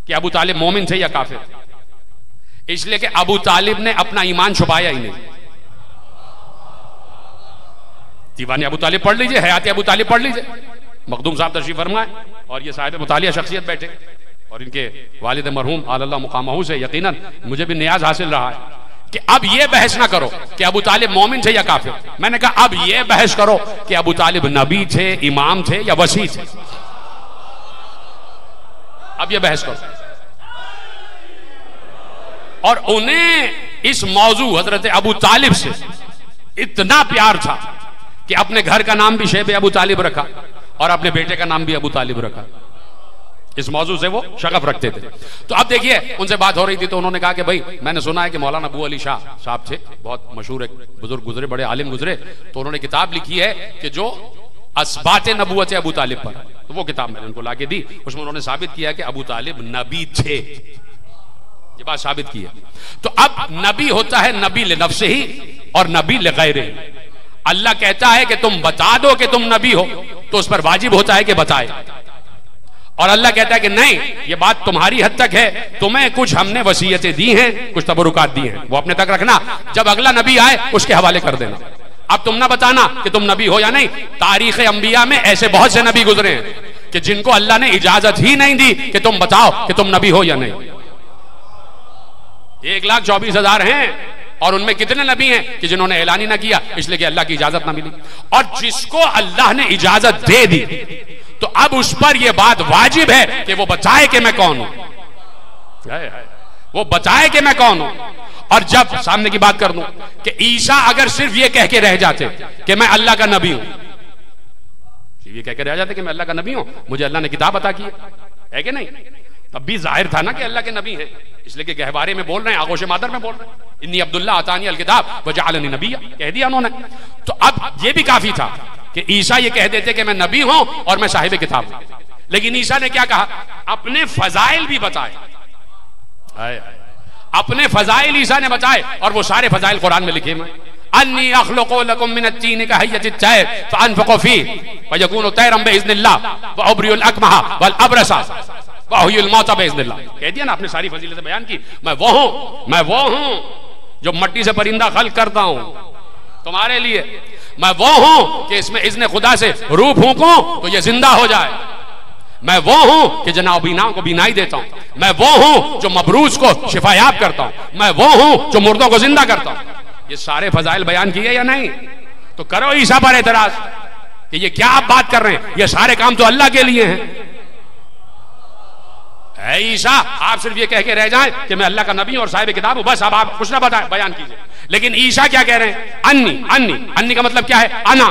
कि अबू तालिब मोमिन थे या काफिर। इसलिए कि अबू तालिब ने अपना ईमान छुपाया ही नहीं। दीवानी अबू तालिब पढ़ लीजिए, हयाती अबू तालिब पढ़ लीजिए। मखदूम साहब तशरीफ़ फरमाए, और ये साहिब मुतालिया शख्सियत बैठे, और इनके वालिद मरहूम आल्ला मुकामहू से यकीनन मुझे भी न्याज हासिल रहा है कि अब ये बहस ना करो कि अबू तालिब मोमिन थे या काफिर। मैंने कहा, अब ये बहस करो कि अबू तालिब नबी थे, इमाम थे या वसी थे। अब ये बहस करो। और उन्हें इस मौजू हज़रत अबू तालिब से इतना प्यार था कि अपने घर का नाम भी शेब अबू तालिब रखा और अपने बेटे का नाम भी अबू तालिब रखा। इस मौजू से वो शगफ रखते थे। तो अब देखिए, उनसे बात हो रही थी तो उन्होंने कहा कि भाई, मैंने सुना है कि मौलाना अबू अली शाह साहब थे, बहुत मशहूर एक बुज़ुर्ग गुजरे, बड़े आलिम गुजरे। तो उन्होंने किताब लिखी है कि जो असबात नबूत अबू तालिब पर तो वो किताब मैंने उनको लाके दी। उसमें उन्होंने साबित किया कि अबू तालिब नबी थे। ये बात साबित की है। तो अब नबी होता है नबी ले नफ्स ही और नबी ले गैर। अल्लाह कहता है कि तुम बता दो कि तुम नबी हो तो उस पर वाजिब होता है कि बताए। और अल्लाह कहता है कि नहीं, ये बात तुम्हारी हद तक है, तुम्हें कुछ हमने वसीयतें दी हैं, कुछ तबरुकात दी हैं, वो अपने तक रखना। जब अगला नबी आए, उसके हवाले कर देना। अब तुम ना बताना कि तुम नबी हो या नहीं। तारीख अंबिया में ऐसे बहुत से नबी गुजरे हैं कि जिनको अल्लाह ने इजाज़त ही नहीं दी कि तुम बताओ कि तुम नबी हो या नहीं। एक लाख चौबीस हज़ार हैं और उनमें कितने नबी हैं कि जिन्होंने ऐलानी ना किया, इसलिए कि अल्लाह की इजाज़त ना मिली। और जिसको अल्लाह ने इजाज़त दे दी तो अब उस पर यह बात वाजिब है कि वो बताए कि मैं कौन हूँ। वो बताए कि मैं कौन हूँ। और जब सामने की बात कर दूँ कि ईसा अगर सिर्फ़ ये कह के रह जाते कि मैं अल्लाह का नबी हूँ, ये कह के रह जाते कि मैं अल्लाह का नबी हूँ, मुझे अल्लाह ने किताब अता की है कि नहीं? तब भी ज़ाहिर था ना कि अल्लाह के नबी हैं। इसलिए कि गहवारे में बोल रहे हैं, आगोश मादर में बोल रहे हैं। इन्नी अब्दुल्ला अतानी अलकिताब वजालनी नबी कह दिया उन्होंने तो अब ये भी काफ़ी था कि ईसा ये कह देते कि मैं नबी हूँ और मैं साहिब किताब हूँ। लेकिन ईसा ने क्या कहा? अपने फजाइल भी बताए। अपने फजाइल ईसा ने बताए और वो सारे फजाइल कुरान में लिखे हुए अन्नी अखलको लकुम तीन का अबरसा। कह दिया ना आपने सारी फजीलत बयान की। मैं वो हूँ, मैं वो हूँ जो मट्टी से परिंदा खल करता हूँ। तुम्हारे लिए मैं वो हूँ कि इसमें इसने खुदा से रूप फूकूं तो ये ज़िंदा हो जाए। मैं वो हूँ कि जनाब बीना को बीनाई देता हूँ। मैं वो हूँ जो मबरूज को शिफायाब करता हूँ। मैं वो हूँ जो मुर्दों को ज़िंदा करता हूँ। ये सारे फजाइल बयान किए या नहीं? तो करो ईसा पर एतराज़ कि ये क्या आप बात कर रहे हैं? ये सारे काम तो अल्लाह के लिए हैं। ईसा आप सिर्फ़ ये कह के रह जाए कि मैं अल्लाह का नबी और साहिब किताब हूँ, बस अब आप कुछ ना बताएँ, बयान कीजिए। लेकिन ईशा क्या कह रहे हैं? अन्नी अन्नी अन्नी का मतलब क्या है? अना।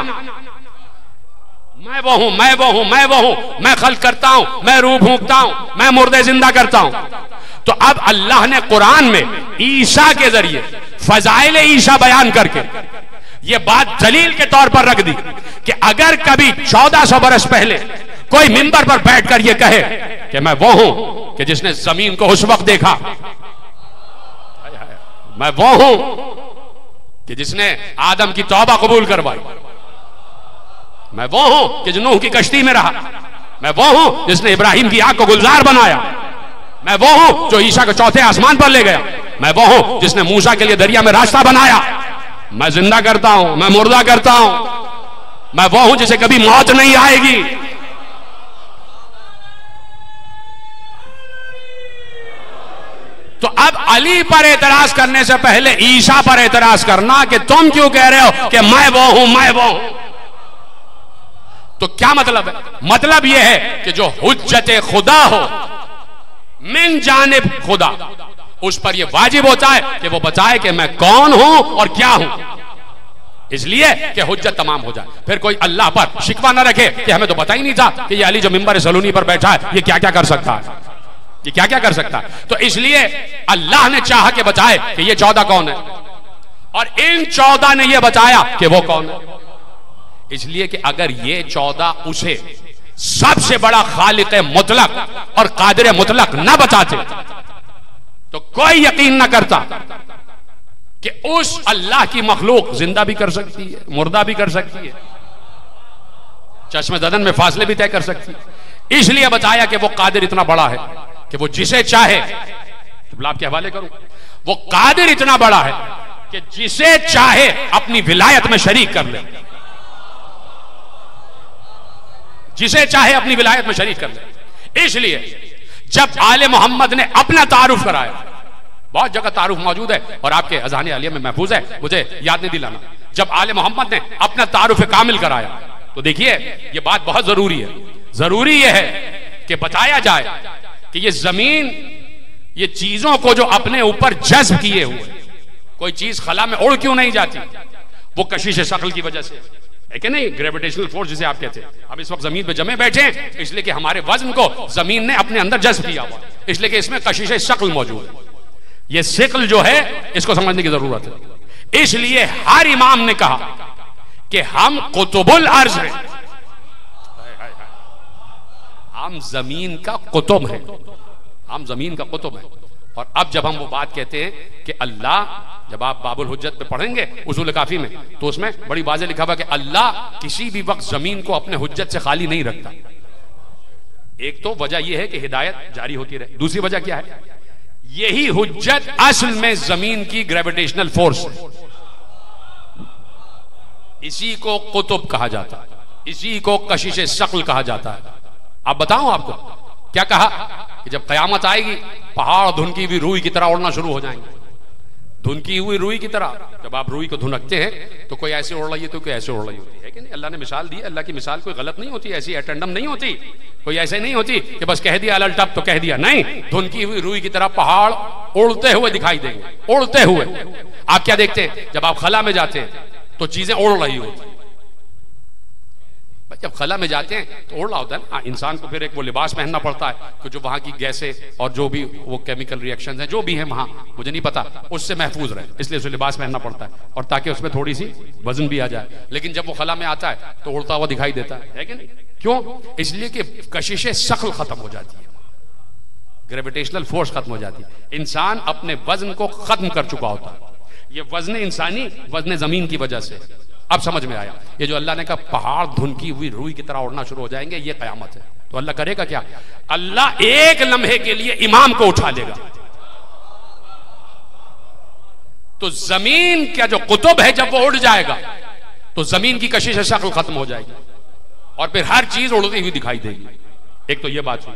मैं वो हूँ, मैं वो हूँ, मैं वो हूँ, मैं खल करता हूँ, मैं रूह भूखता हूँ, मैं मुर्दे ज़िंदा करता हूँ। तो अब अल्लाह ने कुरान में ईशा के ज़रिए फजाइल ईशा बयान करके ये बात दलील के तौर पर रख दी कि अगर कभी 1400 बरस पहले कोई मिंबर पर बैठकर ये कहे कि मैं वो हूँ कि जिसने ज़मीन को उस वक्त देखा। मैं वो हूँ कि जिसने आदम की तौबा कबूल करवाई। मैं वो हूँ कि जनूह की कश्ती में रहा। मैं वो हूँ जिसने इब्राहिम की आग को गुलजार बनाया। मैं वो हूँ जो ईशा को चौथे आसमान पर ले गया। मैं वो हूँ जिसने मूसा के लिए दरिया में रास्ता बनाया। मैं ज़िंदा करता हूँ, मैं मुर्दा करता हूँ। मैं वो हूँ जिसे कभी मौत नहीं आएगी। तो अब अली पर एतराज़ करने से पहले ईशा पर एतराज़ करना कि तुम क्यों कह रहे हो कि मैं वो हूँ, मैं वो हूँ? तो क्या मतलब है? मतलब यह है कि जो हुज्जत खुदा हो, मिन जानब खुदा, उस पर यह वाजिब होता है कि वो बताए कि मैं कौन हूँ और क्या हूँ। इसलिए कि हुज्जत तमाम हो जाए। फिर कोई अल्लाह पर शिकवा ना रखे कि हमें तो पता ही नहीं था कि ये अली जो मिंबर सलूनी पर बैठा है, ये क्या क्या कर सकता है। ये क्या क्या कर सकता? तो इसलिए अल्लाह ने चाह के बचाए कि ये चौदह कौन है? और इन चौदह ने यह बचाया कि वो कौन है? इसलिए कि अगर ये चौदह उसे सबसे बड़ा खालिक मुतलक और कादिर मुतलक ना बचाते तो कोई यकीन ना करता कि उस अल्लाह की मखलूक ज़िंदा भी कर सकती है, मुर्दा भी कर सकती है, चश्मे ददन में फासले भी तय कर सकती है। इसलिए बताया कि वो कादिर इतना बड़ा है। कि वो जिसे चाहे लाभ के हवाले करूँ। वो कादिर इतना बड़ा है कि जिसे चाहे, अपनी विलायत में शरीक कर ले। जिसे चाहे, अपनी विलायत में शरीक कर ले। इसलिए, जब आले मोहम्मद ने अपना तारुफ कराया, बहुत जगह तारुफ मौजूद है, और आपके अजहान आलिया में महफूज है, मुझे याद नहीं दिलाना। जब आले मोहम्मद ने अपना तारुफ कामिल कराया तो देखिए, ये बात बहुत ज़रूरी है। ज़रूरी यह है कि बताया जाए कि ये ज़मीन, ये चीज़ों को जो अपने ऊपर जज्ब किए हुए कोई चीज़ खला में उड़ क्यों नहीं जाती? वो कशिश शक्ल की वजह से। है कि नहीं? ग्रेविटेशनल फोर्स जिसे आप कहते हैं। अब इस वक्त ज़मीन पे जमे बैठे हैं, इसलिए कि हमारे वज़न को ज़मीन ने अपने अंदर जज्ब किया हुआ इसलिए कि इसमें कशिश शक्ल मौजूद है। ये शिकल जो है, इसको समझने की ज़रूरत है। इसलिए हर इमाम ने कहा कि हम कुतुबुल अर्ज़ हैं। हम ज़मीन का कुतुब है। हम ज़मीन का कुतुब है। और अब जब हम वो बात कहते हैं कि अल्लाह, जब आप बाबुल हुज्जत पे पढ़ेंगे उसूल काफ़ी में तो उसमें बड़ी बाजे लिखा हुआ कि अल्लाह किसी भी वक्त ज़मीन को अपने हुज्जत से खाली नहीं रखता। एक तो वजह यह है कि हिदायत जारी होती रहे। दूसरी वजह क्या है? यही हुज्जत असल में ज़मीन की ग्रेविटेशनल फोर्स है। इसी को कुतुब कहा जाता है। इसी को कशिश शक्ल कहा जाता है। अब बताऊँ आपको, क्या कहा कि जब कयामत आएगी, पहाड़ धुनकी हुई रूई की तरह उड़ना शुरू हो जाएँगे। धुनकी हुई रूई की तरह, जब आप रुई को धुनकते हैं तो कोई ऐसे उड़ रही है तो कोई ऐसे उड़ रही होती है। कि नहीं? अल्लाह ने मिसाल दी, अल्लाह की मिसाल कोई गलत नहीं होती, ऐसी अटेंडम नहीं होती। कोई ऐसे नहीं होती कि बस कह दिया अलल टप तो कह दिया। नहीं धुनकी हुई रूई की तरह पहाड़ उड़ते हुए दिखाई देंगे, उड़ते हुए। आप क्या देखते हैं? जब आप खला में जाते हैं तो चीज़ें उड़ रही होती जब खला में जाते हैं तो ओढ़ला होता है ना इंसान को फिर एक वो लिबास पहनना पड़ता है कि जो वहाँ की गैसें और जो भी वो केमिकल रिएक्शन है जो भी है वहाँ मुझे नहीं पता उससे महफूज रहे। इसलिए उसे लिबास पहनना पड़ता है और ताकि उसमें थोड़ी सी वज़न भी आ जाए। लेकिन जब वो खला में आता है तो उड़ता हुआ दिखाई देता है, कि नहीं? क्यों? इसलिए कि कशिश शक्ल खत्म हो जाती है। ग्रेविटेशनल फोर्स खत्म हो जाती है। इंसान अपने वज़न को खत्म कर चुका होता है। ये वज़न इंसानी वज़न ज़मीन की वजह से। अब समझ में आया। ये जो अल्लाह ने कहा, पहाड़ धुनकी हुई रूई की तरह उड़ना शुरू हो जाएँगे, ये कयामत है। तो अल्लाह करेगा क्या? अल्लाह एक लम्हे के लिए इमाम को उठा लेगा। तो ज़मीन का जो कुतुब है, जब वो उड़ जाएगा तो ज़मीन की कशिश शक्ल खत्म हो जाएगी। और फिर हर चीज़ उड़ती हुई दिखाई देगी। एक तो ये बात हुई।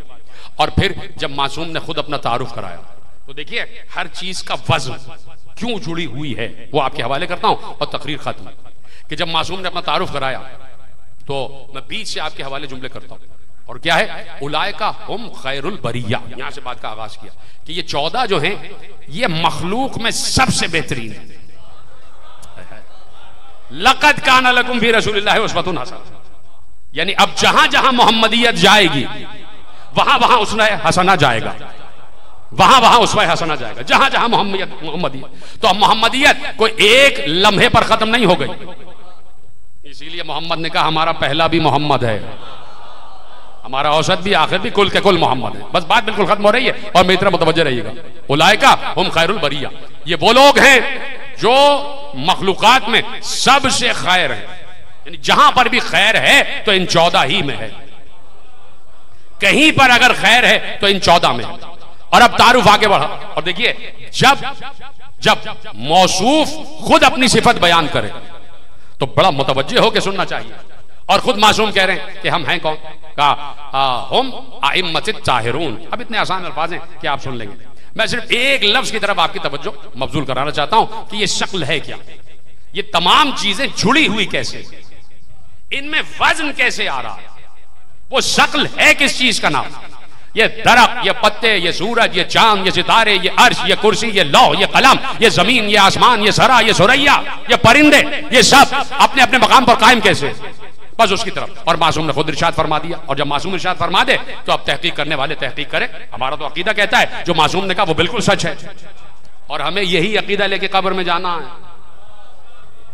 और फिर जब मासूम ने खुद अपना तारुफ कराया तो देखिए, हर चीज़ का वज़न क्यों जुड़ी हुई है, वो आपके हवाले करता हूँ और तकरीर खत्म। कि जब मासूम ने अपना तारुफ कराया तो मैं बीच से आपके हवाले जुमले करता हूँ। और क्या है? उलाय का हम खैरुल बरिया। यहाँ से बात का आगाज़ किया कि ये चौदह जो हैं, ये मखलूक में सबसे बेहतरीन है। लकत काना लकुम भी रसूल हसन। यानी अब जहाँ जहाँ मोहम्मदियत जाएगी, वहाँ वहाँ उसने हसना जाएगा। वहाँ वहाँ उसमें हसना जाएगा। जहाँ जहाँ मोहम्मदियत मोहम्मदियत। तो अब मोहम्मदियत कोई एक लम्हे पर खत्म नहीं हो गई। इसीलिए मोहम्मद ने कहा, हमारा पहला भी मोहम्मद है। हमारा औसत भी आखिर भी कुल के कुल मोहम्मद है। बस बात बिल्कुल खत्म हो रही है। और मेरी तरह मुतवजह रहिएगा। उलायका हम खैरुल बरिया। ये वो लोग हैं जो मखलूकत में सबसे खैर है। जहाँ पर भी खैर है तो इन चौदह ही में है। कहीं पर अगर खैर है तो इन चौदह में और अब तारुफ आगे बढ़ा। और देखिए जब जब मौसूफ खुद अपनी सिफत बयान करे तो बड़ा मुतवजह होकर सुनना चाहिए। और खुद मासूम कह रहे हैं कि हम हैं कौन? कहा हम आइमत ताहिरून अब इतने आसान अल्फाज हैं कि आप सुन लेंगे। मैं सिर्फ़ एक लफ्ज की तरफ़ आपकी तवज्जो मबजूल कराना चाहता हूँ कि ये शक्ल है क्या? ये तमाम चीज़ें जुड़ी हुई कैसे? इनमें वज़न कैसे आ रहा? है वो शक्ल है किस चीज़ का नाम? ये दरख्त ये पत्ते, ये सूरज, ये चाँद, ये सितारे, ये अर्श, ये कुर्सी, ये लौ ये कलम, ये ज़मीन, ये आसमान, ये सरा, ये सुरैया, ये परिंदे, ये सब अपने अपने मकाम पर कायम कैसे? बस उसकी तरफ़। और मासूम ने खुद इर्शाद फरमा दिया। और जब मासूम इर्शाद फरमा दे तो अब तहकीक करने वाले तहकीक करें। हमारा तो अकीदा कहता है, जो मासूम ने कहा, वो बिल्कुल सच है। और हमें यही अकीदा लेके कब्र में जाना है।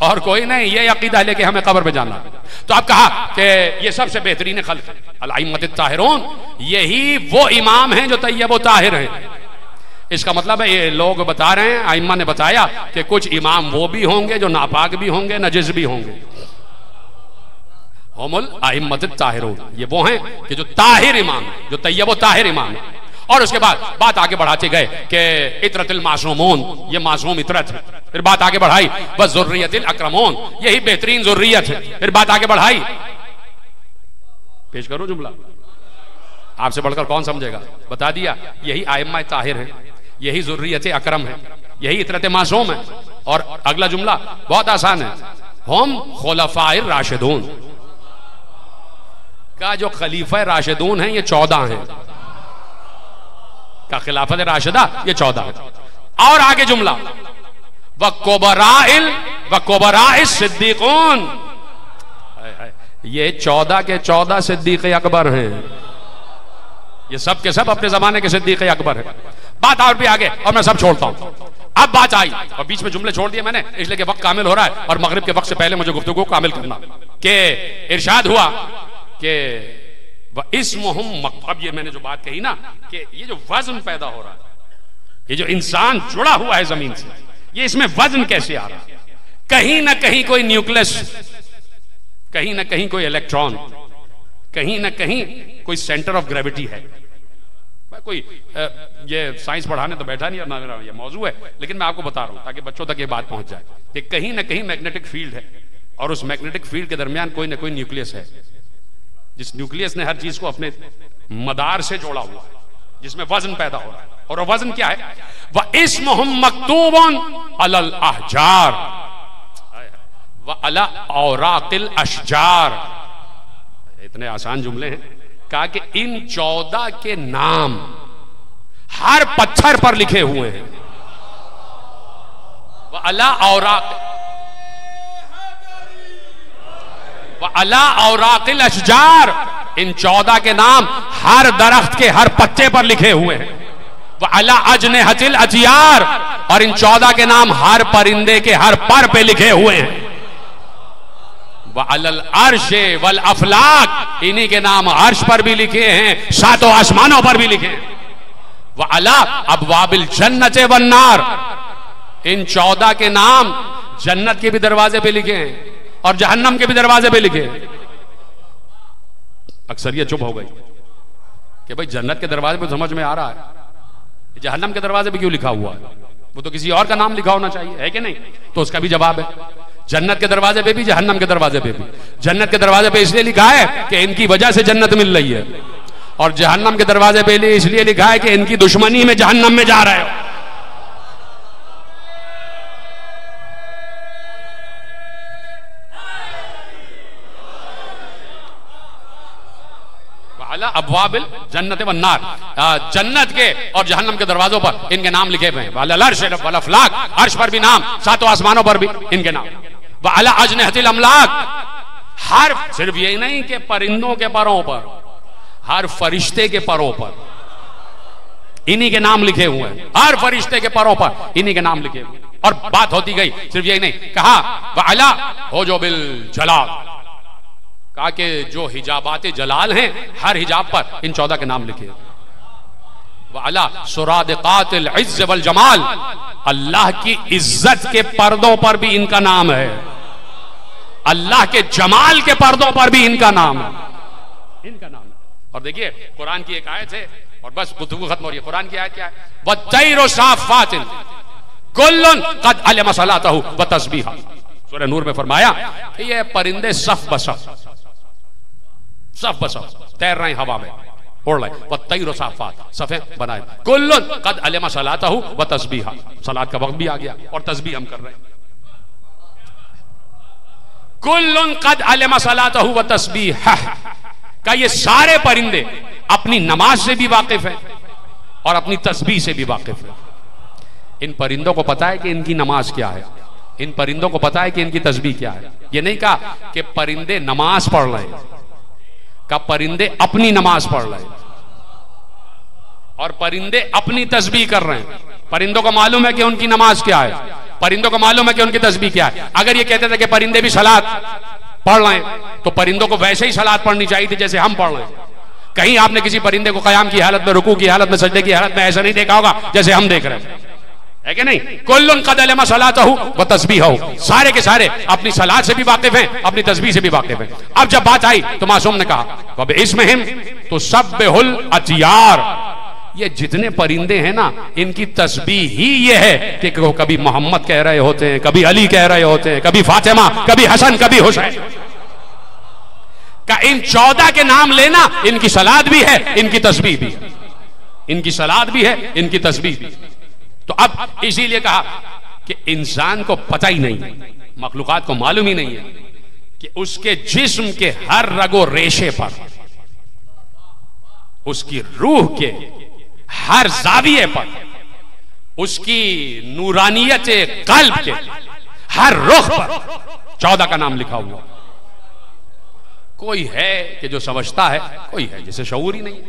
और कोई नहीं, ये अकीदा लेके हमें कब्र में जाना। तो आप कहा कि ये सबसे बेहतरीन खल अलामत यही वो इमाम हैं जो तैयब ताहिर हैं। इसका मतलब है, ये लोग बता रहे हैं आइमा ने बताया कि कुछ इमाम वो भी होंगे जो नापाक भी होंगे, नजिज भी होंगे। ताहिरून, ये वो हैं कि जो ताहिर इमाम जो तैयब ताहिर इमाम है। और उसके बाद, बात आगे बढ़ाते गए कि इतरतिल मासूमून, ये मासूम इतरत है। फिर बात आगे बढ़ाई, बस जुर्रियतिल अक्रमोन, यही बेहतरीन जुर्रियत है। फिर बात आगे बढ़ाई। पेश करो जुमला। आपसे बढ़कर कौन समझेगा? बता दिया, यही आयमा ताहिर है, यही जुर्रियत अक्रम है, यही इतरत मासूम है। और अगला जुमला, बहुत आसान है। हम खोलफायर राशिदून। का जो खलीफा राशिदून है, ये चौदह है। का खिलाफत राशिदा, ये चौदह और आगे जुमला। व कोबराइल व कोबराइल सिद्दीकून। ये चौदह के चौदह सिद्दीक अकबर हैं। ये सब के सब अपने जमाने के सिद्दीक अकबर है। बात और भी आगे, और मैं सब छोड़ता हूँ। अब बात आई, और बीच में जुमले छोड़ दिए मैंने, इसलिए कि वक्त कामिल हो रहा है, और मगरिब के वक्त से पहले मुझे गुफ्तु को कामिल करना। के इरशाद हुआ, कि इस मुहम अब ये मैंने जो बात कही ना, कि ये जो वज़न पैदा हो रहा है, ये जो इंसान जुड़ा हुआ है ज़मीन से, ये इसमें वज़न कैसे आ रहा है? कहीं ना कहीं कोई न्यूक्लियस, कहीं ना कहीं कोई इलेक्ट्रॉन, कहीं ना कहीं कोई सेंटर ऑफ़ ग्रेविटी है। कोई ये साइंस पढ़ाने तो बैठा नहीं और ना मेरा ये मौजू है, लेकिन मैं आपको बता रहा हूँ, ताकि बच्चों तक ये बात पहुँच जाए, कि कहीं ना कहीं मैग्नेटिक फ़ील्ड है, और उस मैग्नेटिक फ़ील्ड के दरमियान कोई ना कोई न्यूक्लियस है। जिस न्यूक्लियस ने हर चीज़ को अपने मदार से जोड़ा हुआ जिसमें वज़न पैदा हो रहा है। और वज़न क्या है? वह इस मकतूबन अलल अहजार। अला औराकिल अशजार। इतने आसान जुमले हैं। कहा कि इन चौदह के नाम हर पत्थर पर लिखे हुए हैं। वह अला औराक अला और अशजार, इन चौदह के नाम हर दरख्त के हर पत्ते पर लिखे हुए हैं। वह अला अजन हचिल अजियार, और इन चौदह के नाम हर परिंदे के हर पर पे लिखे हुए हैं। वह अल अर्श वल अफलाक, इन्हीं के नाम अर्श पर भी लिखे हैं, सातों आसमानों पर भी लिखे हैं। वह अला अब वाबिल जन्नत वन्नार इन चौदह के नाम जन्नत के भी दरवाजे पे लिखे हैं। और जहन्नम के भी दरवाजे पे लिखे। अक्सर ये चुप हो गई। कि भाई जन्नत के दरवाजे पे समझ में आ रहा है। जहन्नम के दरवाजे पे क्यों लिखा हुआ है? वो तो किसी और का नाम लिखा होना चाहिए, है कि नहीं? तो उसका भी जवाब है। जन्नत के दरवाजे पे भी, जहन्नम के दरवाजे पे भी। जन्नत के दरवाजे पे इसलिए लिखा है कि इनकी वजह से जन्नत मिल रही है। और जहन्नम के दरवाजे पे इसलिए लिखा है कि इनकी दुश्मनी में जहन्नम में जा रहे हो। अबवाबिल जन्नत वन्नार जन्नत के और जहन्नम के दरवाजों पर इनके नाम लिखे हुए हैं। अर्श पर भी नाम, सातों आसमानों पर भी इनके नाम। अला अजनहतिल अमलाक, हर सिर्फ़ यही नहीं कि परिंदों के परों पर, हर फरिश्ते के परों पर इन्हीं के नाम लिखे हुए हैं। हर फरिश्ते के परों पर इन्हीं के नाम लिखे हुए और बात होती गई, सिर्फ़ यही नहीं, कहा अला हो जो बिल जलाल। कहा कि जो हिजाबात जलाल हैं, हर हिजाब पर इन चौदह के नाम लिखे। वाला सुराद कातिल वल जमाल, अल्लाह की इज़्ज़त के पर्दों पर भी इनका नाम है। अल्लाह के जमाल के पर्दों पर भी इनका नाम है। इनका नाम है। और देखिए, कुरान की एक आयत है, और बस गुफ्तगू खत्म हो रही है। कुरान की आयत क्या है? वह तैरो साफातिन कुल्लुन कद अलम सलातहु व तस्बीहा। सूरह नूर में फरमाया कि ये परिंदे सफ बसफ। सफ बसफ तैर रहे हवा में। उड़ रहे व तैरो साफात। सफे बनाए। कुल्लुन कद अलम सलातहु व तस्बीहा। सलात का वक्त भी आ गया और तस्बीह हम कर रहे हैं। कुल्लुन कद अलम सलातहु व तस्बीहा। का ये सारे परिंदे अपनी नमाज़ से भी वाकिफ है और अपनी तस्बीह से भी वाकिफ है? इन परिंदों को पता है कि इनकी नमाज़ क्या है? इन परिंदों को पता है कि इनकी तस्बीह क्या है? ये नहीं कहा कि परिंदे नमाज़ पढ़ रहे हैं। का परिंदे अपनी नमाज़ पढ़ रहे हैं। और परिंदे अपनी तस्बीह कर रहे हैं। परिंदों को मालूम है कि उनकी नमाज़ क्या है? परिंदों को मालूम है कि उनकी तस्बीह क्या है? अगर ये कहते थे कि परिंदे भी सलाद पढ़ रहे हैं तो परिंदों को वैसे ही सलाद पढ़नी चाहिए थी जैसे हम पढ़ रहे हैं। कहीं आपने किसी परिंदे को कयाम की हालत में, रुकू की हालत में, सजदे की हालत में ऐसा नहीं देखा होगा जैसे हम देख रहे हैं। है कि नहीं? कुल्लुन कदल सलात हो व तस्बीह। हो सारे के सारे अपनी सलाद से भी वाकिफ हैं, अपनी तस्बीह से भी वाकिफ हैं। अब जब बात आई तो मासूम ने कहा अब इसमें हिम तो सब बेहुल अतियार। ये जितने परिंदे हैं ना, इनकी तस्बीह ही ये है कि कभी मोहम्मद कह रहे होते हैं, कभी अली कह रहे होते हैं, कभी फातिमा, कभी हसन, कभी हुसैन। का इन चौदह के नाम लेना, इनकी सलाद भी है, इनकी तस्बीह भी इनकी सलाद भी है, इनकी तस्बीह भी तो अब इसीलिए कहा कि इंसान को पता ही नहीं मखलूकत को मालूम ही नहीं है कि उसके जिस्म के हर रगो रेशे पर, उसकी रूह के हर जाविये पर, उसकी नूरानियत कल्ब के हर रुख पर चौदह का नाम लिखा हुआ। कोई है कि जो समझता है, कोई है जिसे शऊर ही नहीं।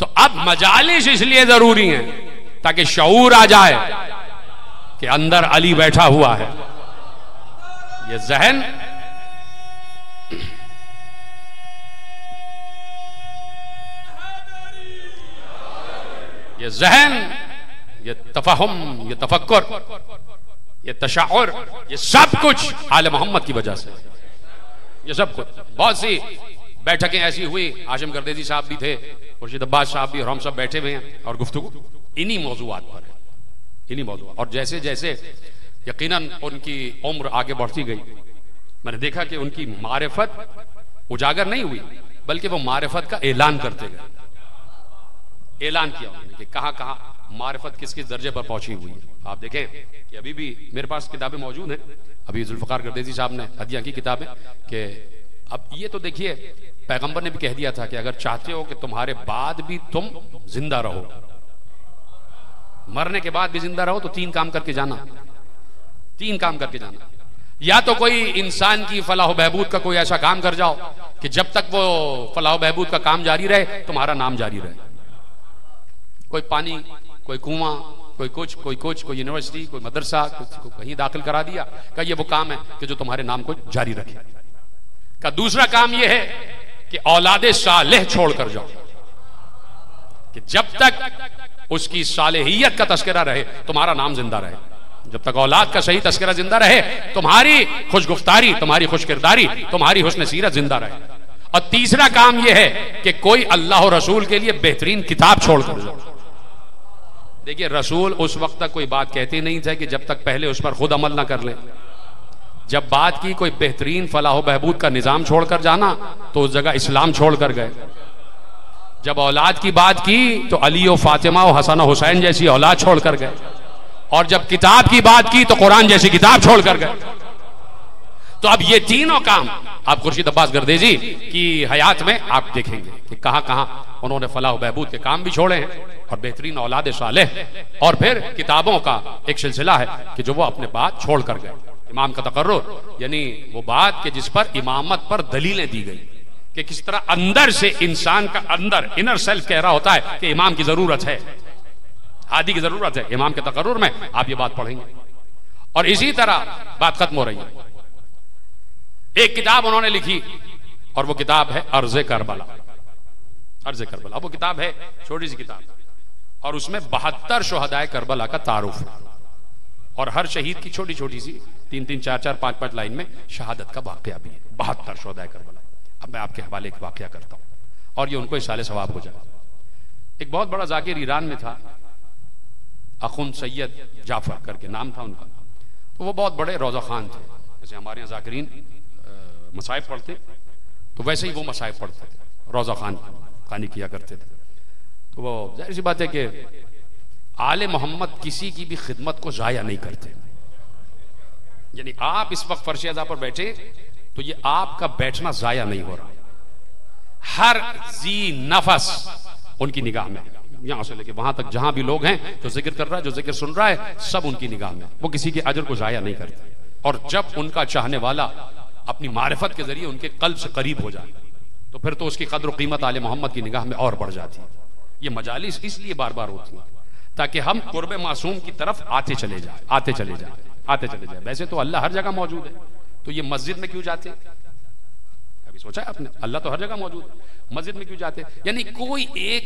तो अब मजालिश इसलिए ज़रूरी है ताकि शऊर आ जाए कि अंदर अली बैठा हुआ है। ये जहन ये जहन, ये तफहम, ये तफक्र ये तशाउर, ये सब कुछ आल मोहम्मद की वजह से। ये सब कुछ। बहुत सी बैठकें ऐसी हुई आशम गर्देजी साहब भी थे खुर्शीद अब्बास साहब भी और हम सब बैठे हुए हैं और गुफ्तु इन्हीं मौजूद पर है। इन्हीं मौजूद और जैसे जैसे यकीनन उनकी उम्र आगे बढ़ती गई, मैंने देखा कि उनकी मारिफत उजागर नहीं हुई, बल्कि वो मारिफत का ऐलान करते गए। ऐलान किया उन्होंने कि कहाँ कहाँ मारिफत किस किस दर्जे पर पहुँची हुई है। आप देखें कि अभी भी मेरे पास किताबें मौजूद हैं। अभी जुल्फ़ार गर्देजी साहब ने हदिया की किताबें कि अब ये तो देखिए, पैगंबर ने भी कह दिया था कि अगर चाहते हो कि तुम्हारे बाद भी तुम ज़िंदा रहो मरने के बाद भी ज़िंदा रहो तो तीन काम करके जाना। तीन काम करके जाना। या तो कोई इंसान की फलाह बहबूद का कोई ऐसा काम कर जाओ कि जब तक वो फलाह बहबूद का काम जारी रहे, तुम्हारा नाम जारी रहे। कोई पानी, कोई कुआँ, कोई कुछ कोई कुछ, कोई यूनिवर्सिटी कोई मदरसा को कहीं दाखिल करा दिया का ये वो काम है कि जो तुम्हारे नाम को जारी रखे। का दूसरा काम ये है कि औलादे सालेह छोड़ कर जाओ। कि जब तक उसकी सालेहियत का तस्करा रहे, तुम्हारा नाम ज़िंदा रहे। जब तक औलाद का सही तस्करा ज़िंदा रहे, तुम्हारी खुशगुफ्तारी, तुम्हारी खुश किरदारी तुम्हारी हुसन सीरत ज़िंदा रहे। और तीसरा काम यह है कि कोई अल्लाह रसूल के लिए बेहतरीन किताब छोड़ कर देखिए, रसूल उस वक्त तक कोई बात कहते नहीं थे कि जब तक पहले उस पर खुद अमल ना कर ले। जब बात की कोई बेहतरीन फलाह बहबूद का निज़ाम छोड़कर जाना तो उस जगह इस्लाम छोड़कर गए। जब औलाद की बात की तो अली और फातिमा और हसन हुसैन जैसी औलाद छोड़कर गए। और जब किताब की बात की तो कुरान जैसी किताब छोड़कर गए। तो अब ये तीनों काम, आप खुर्शीद अब्बास गर्देजी की हयात में आप देखेंगे कि कहाँ कहाँ उन्होंने फलाह बहबूद के काम भी छोड़े हैं और बेहतरीन औलाद साले और फिर किताबों का एक सिलसिला है कि जो वो अपने बात छोड़ कर गए। इमाम का तकर्र यानी वो बात कि जिस पर इमामत पर दलीलें दी गई। कि किस तरह अंदर से इंसान का अंदर इनर सेल्फ कह रहा होता है कि इमाम की ज़रूरत है। आदि की ज़रूरत है, इमाम के तकर्र में। आप ये बात पढ़ेंगे। और इसी तरह बात खत्म हो रही है। एक किताब उन्होंने लिखी, और वो किताब है अर्ज़ करबला। अर्ज़ करबला, वो किताब है छोटी सी किताब। और उसमें बहत्तर शोहदाय करबला का तारुफ है। और हर शहीद की छोटी छोटी सी तीन तीन चार चार पाँच पाँच लाइन में शहादत का वाक्य भी है। बहत्तर शोहदाय करबला। अब मैं आपके हवाले एक वाक्य करता हूँ। और ये उनको इसाले सवाब हो जाए। एक बहुत बड़ा जाकिर ईरान में था, अखुन सैयद जाफ़र करके नाम था उनका। तो वो बहुत बड़े रोज़ा खान थे। जैसे हमारे यहाँ जाकरीन मसाइब पढ़ते तो वैसे ही वो मसाइब पढ़ते थे। रोज़ा खान खानी किया करते थे। तो वो ज़ाहिर सी बात है कि आले मोहम्मद किसी की भी खिदमत को ज़ाया नहीं करते। यानी आप इस वक्त फर्श पर बैठे तो ये आपका बैठना ज़ाया नहीं हो रहा। हर जी नफस उनकी निगाह में यहाँ से लेके वहाँ तक जहाँ भी लोग हैं, जो ज़िक्र कर रहा है, जो ज़िक्र सुन रहा है, सब उनकी निगाह में वो किसी के अजर को ज़ाया नहीं करते। और जब उनका चाहने वाला अपनी मारिफत के ज़रिए उनके कल्ब से करीब हो जाए तो फिर तो उसकी कदर कीमत आले मोहम्मद की निगाह में और बढ़ जाती है। ये मजालिस इसलिए बार बार होती है, ताकि हम कुर्ब मासूम की तरफ़ आते चले जाए, आते चले जाए, आते चले जाए। वैसे तो अल्लाह हर जगह मौजूद है। तो ये मस्जिद में क्यों जाते? अभी सोचा है आपने? अल्लाह तो हर जगह मौजूद मस्जिद में क्यों जाते? यानी कोई एक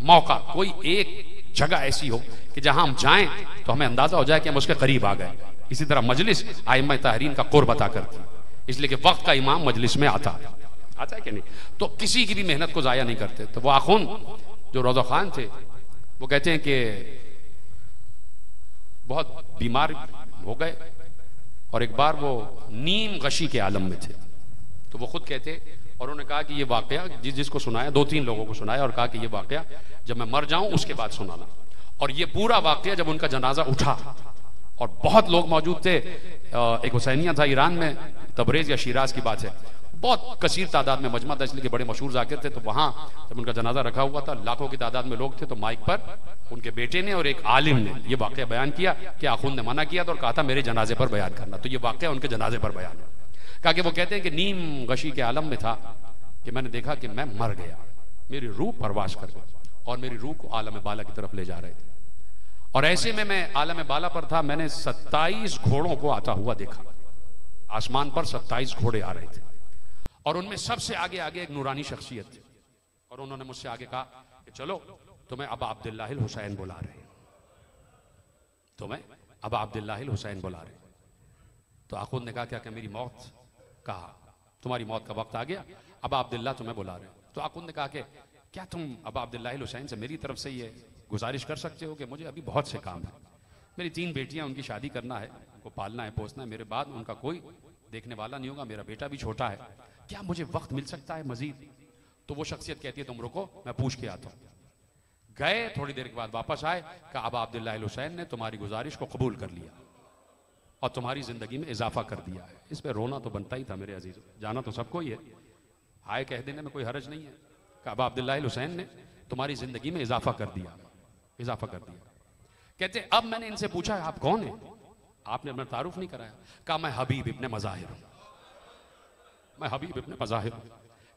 मौका, कोई एक जगह ऐसी हो कि जहाँ हम जाएँ तो हमें अंदाज़ा हो जाए कि हम उसके करीब आ गए। इसी तरह मजलिस आयम तहरीन का कोर बता करती। इसलिए कि वक्त का इमाम मजलिस में आता। आता है कि नहीं? तो किसी की भी मेहनत को जाया नहीं करते। तो वो आखुन, जो रोजा खान थे, वो कहते हैं कि बहुत बीमार हो गए। और एक बार वो नीम गशी के आलम में थे। तो वो खुद कहते और उन्होंने कहा कि ये वाकया जिस जिसको सुनाया दो तीन लोगों को सुनाया और कहा कि ये वाकया, जब मैं मर जाऊँ, उसके बाद सुनाना। और ये पूरा वाकया जब उनका जनाजा उठा और बहुत लोग मौजूद थे एक हुसैनिया था ईरान में, तबरेज या शिराज की बात है। बहुत कसीर तादाद में मजमा था इसलिए बड़े मशहूर जाकिर थे तो वहाँ जब उनका जनाजा रखा हुआ था, लाखों की तादाद में लोग थे तो माइक पर उनके बेटे ने और एक आलिम ने यह वाक्य बयान किया कि आखुन ने मना किया था और कहा था, मेरे जनाजे पर बयान करना। तो ये वाक्य उनके जनाजे पर बयान है। कहा कि वो कहते हैं कि नीम गशी के आलम में था कि मैंने देखा कि मैं मर गया, मेरी रूह परवाश कर गई और मेरी रूह को आलम बाला की तरफ़ ले जा रहे थे। और ऐसे में मैं आलम बाला पर था, मैंने सत्ताईस घोड़ों को आता हुआ देखा। आसमान पर सत्ताईस घोड़े आ रहे थे। और उनमें सबसे आगे आगे एक नूरानी शख्सियत थी। और उन्होंने मुझसे आगे कहा कि चलो, तुम्हें अब अब्दुल्ला हुसैन बुला रहे तुम्हें अब अब्दुल्ला हुसैन बुला रहे तो आखुद ने कहा, क्या क्या मेरी मौत? कहा, तुम्हारी मौत का वक्त आ गया, अब अब्दुल्ला तुम्हें बुला रहे तो आखुद ने कहा कि, क्या तुम अब अब्दुल्ला हुसैन से मेरी तरफ़ से ये गुजारिश कर सकते हो कि मुझे अभी बहुत से काम है? मेरी तीन बेटियाँ, उनकी शादी करना है, उनको पालना है, पोसना है, मेरे बाद उनका कोई देखने वाला नहीं होगा, मेरा बेटा भी छोटा है क्या मुझे वक्त मिल सकता है मजीद? तो वो शख्सियत कहती है, तुम रुको, मैं पूछ के आता हूँ. गए, थोड़ी देर के बाद वापस आए, कहा, अब अब्दुल्ला हुसैन ने तुम्हारी गुजारिश को कबूल कर लिया और तुम्हारी ज़िंदगी में इजाफा कर दिया है। इस पर रोना तो बनता ही था मेरे अज़ीज़, जाना तो सबको ही है। हाय, कह देने में कोई हरज नहीं है। कहा, अब अब्दुल्ला हुसैन ने तुम्हारी ज़िंदगी में इजाफा कर दिया, इजाफा कर दिया। कहते, अब मैंने इनसे पूछा आप कौन है? आपने अपना तारुफ नहीं कराया। कहा, मैं हबीब इब्ने मजाहिर हूँ। मैं हबीब इब्ने मजाहिर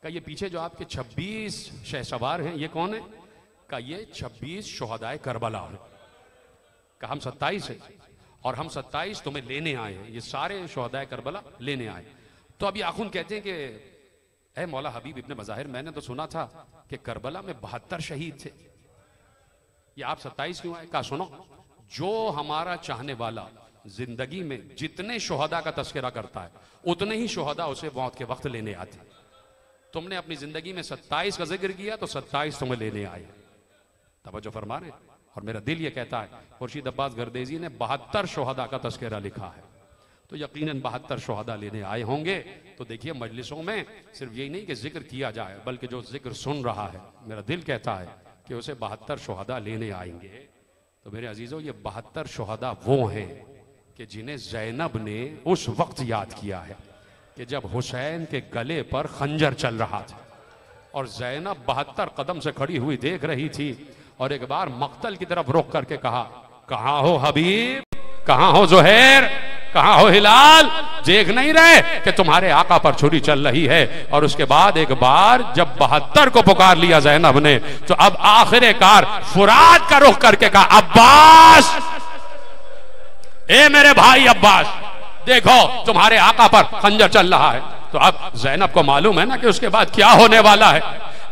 का ये पीछे जो आपके 26 शहसवार हैं, ये कौन है? का ये 26 शोहदाय करबला है। का हम 27 है। और हम 27 तुम्हें लेने आए हैं। ये सारे शोहदाय करबला लेने आए तो अभी आखुन कहते हैं कि, ए मौला हबीब इब्ने मजाहिर, मैंने तो सुना था कि करबला में बहत्तर शहीद थे। ये आप 27 क्यों आए? कहा सुनो, जो हमारा चाहने वाला ज़िंदगी में जितने शोहदा का तस्करा करता है, उतने ही शोहदा उसे मौत के वक्त लेने आते तुमने अपनी ज़िंदगी में सत्ताईस का ज़िक्र किया तो सत्ताईस तुम्हें लेने आए। तवज्जो फरमा रहे और मेरा दिल ये कहता है, खुर्शीद अब्बास गर्देजी ने बहत्तर शोहदा का तस्करा लिखा है। तो यकीनन बहत्तर शोहदा लेने आए होंगे। तो देखिए, मजलिसों में सिर्फ़ यही नहीं कि ज़िक्र किया जाए, बल्कि जो ज़िक्र सुन रहा है, मेरा दिल कहता है कि उसे बहत्तर शोहदा लेने आएँगे। तो मेरे अजीजों, ये बहत्तर शोहदा वो हैं कि जिन्हें जैनब ने उस वक्त याद किया है कि जब हुसैन के गले पर खंजर चल रहा था और जैनब बहत्तर कदम से खड़ी हुई देख रही थी और एक बार मख्तल की तरफ़ रोक करके कहा कहा हो हबीब? कहा हो जोहेर? कहा हो हिलाल? देख नहीं रहे कि तुम्हारे आका पर छुरी चल रही है। और उसके बाद एक बार जब बहत्तर को पुकार लिया जैनब ने तो अब आखिर कार फुराद का रुख करके कहा, अब्बास ए मेरे भाई अब्बास, देखो, तुम्हारे आका पर खंजर चल रहा है। तो अब जैनब को मालूम है ना कि उसके बाद क्या होने वाला है।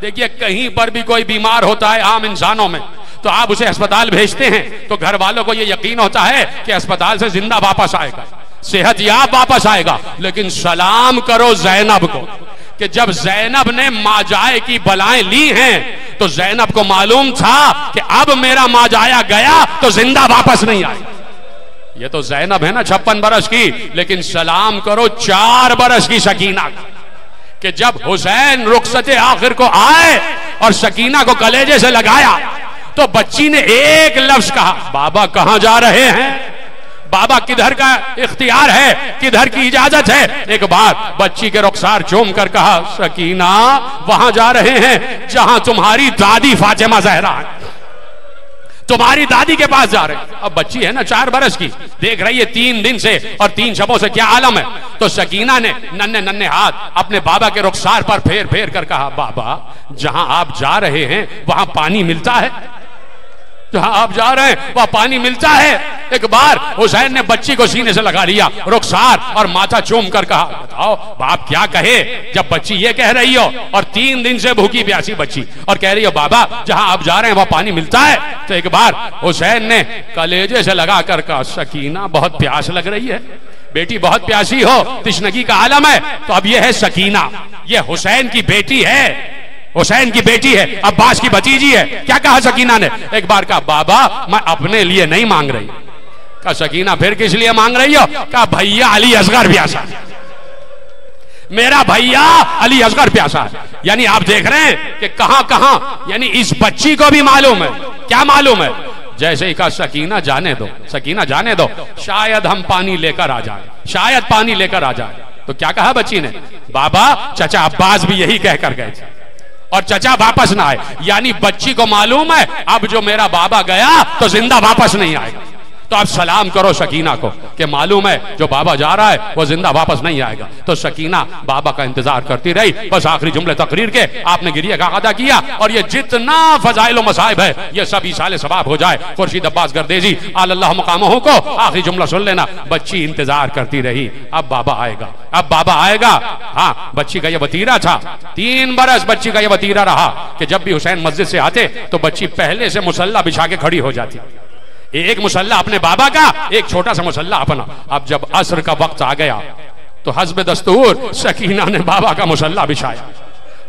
देखिए, कहीं पर भी कोई बीमार होता है आम इंसानों में तो आप उसे अस्पताल भेजते हैं तो घर वालों को यह यकीन होता है कि अस्पताल से ज़िंदा वापस आएगा सेहत याब वापस आएगा। लेकिन सलाम करो जैनब को कि जब जैनब ने माजाए की बलाएँ ली हैं तो जैनब को मालूम था कि अब मेरा माजाया गया तो ज़िंदा वापस नहीं आएगा। ये तो जैनब है ना, छप्पन बरस की। लेकिन सलाम करो चार बरस की सकीना कि जब हुसैन रुखसत आखिर को आए और सकीना को कलेजे से लगाया तो बच्ची ने एक लफ्ज कहा, बाबा कहाँ जा रहे हैं? बाबा किधर का इख्तियार है? किधर की इजाज़त है? एक बार बच्ची के रुखसार चूम कर कहा, सकीना, वहाँ जा रहे हैं, जहाँ तुम्हारी दादी फातिमा जहरा है। तुम्हारी दादी के पास जा रहे अब बच्ची है ना, चार बरस की। देख रही है, तीन दिन से और तीन शबों से क्या आलम है। तो सकीना ने नन्हे नन्हे हाथ अपने बाबा के रुखसार पर फेर फेर कर कहा, बाबा, जहाँ आप जा रहे हैं, वहाँ पानी मिलता है। जहाँ आप जा रहे हैं, वहाँ पानी मिलता है। एक बार हुसैन ने बच्ची को सीने से लगा लिया, रुखसार और माथा चूम कर कहा, बताओ, बाप क्या कहे? जब बच्ची ये कह रही हो, और तीन दिन से भूखी प्यासी बच्ची, और कह रही हो, बाबा, जहाँ आप जा रहे हैं, वहाँ पानी मिलता है। तो एक बार हुसैन ने कलेजे से लगा कर कहा, सकीना, बहुत प्यास लग रही है। बेटी, बहुत प्यासी हो, तिश्नगी का आलम है। तो अब यह है सकीना। यह हुसैन की बेटी है। हुसैन की बेटी है, अब्बास की भतीजी है। क्या कहा सकीना ने? एक बार कहा, बाबा, मैं अपने लिए नहीं मांग रही। कहा, सकीना, फिर किस लिए मांग रही हो? कहा, भैया अली असगर प्यासा। मेरा भैया अली असगर प्यासा। है यानी आप देख रहे हैं कि कहाँ कहाँ, यानी इस बच्ची को भी मालूम है। क्या मालूम है? जैसे ही कहा, सकीना, जाने दो, सकीना, जाने दो। शायद हम पानी लेकर आ जाए, शायद पानी लेकर आ जाए। तो क्या कहा बच्ची ने? बाबा, चचा अब्बास भी यही कहकर गए थे। और चचा वापस ना आए। यानी बच्ची को मालूम है, अब जो मेरा बाबा गया तो ज़िंदा वापस नहीं आएगा। तो आप सलाम करो शकीना को, कि मालूम है जो बाबा जा रहा है, वो ज़िंदा वापस नहीं आएगा। तो शकीना बाबा का इंतज़ार करती रही, बस आखिरी जुमले तकरीर के आपने गिरिया का अदा किया, और ये जितना फजाइल मसाइब है, ये सब साले सबाब हो जाए। खुर्शीद अब्बास गर्देजी अल्लाह मकाम को आखिरी जुमला सुन लेना। बच्ची इंतज़ार करती रही, अब बाबा आएगा, अब बाबा आएगा। हाँ बच्ची का ये वतीरा था, तीन बरस बच्ची का ये वतीरा रहा, कि जब भी हुसैन मस्जिद से आते तो बच्ची पहले से मुसल्ला बिछा के खड़ी हो जाती। एक मुसल्ला अपने बाबा का, एक छोटा सा मुसल्ला अपना। अब जब असर का वक्त आ गया तो हसब दस्तूर सकीना ने बाबा का मुसल्ला बिछाया।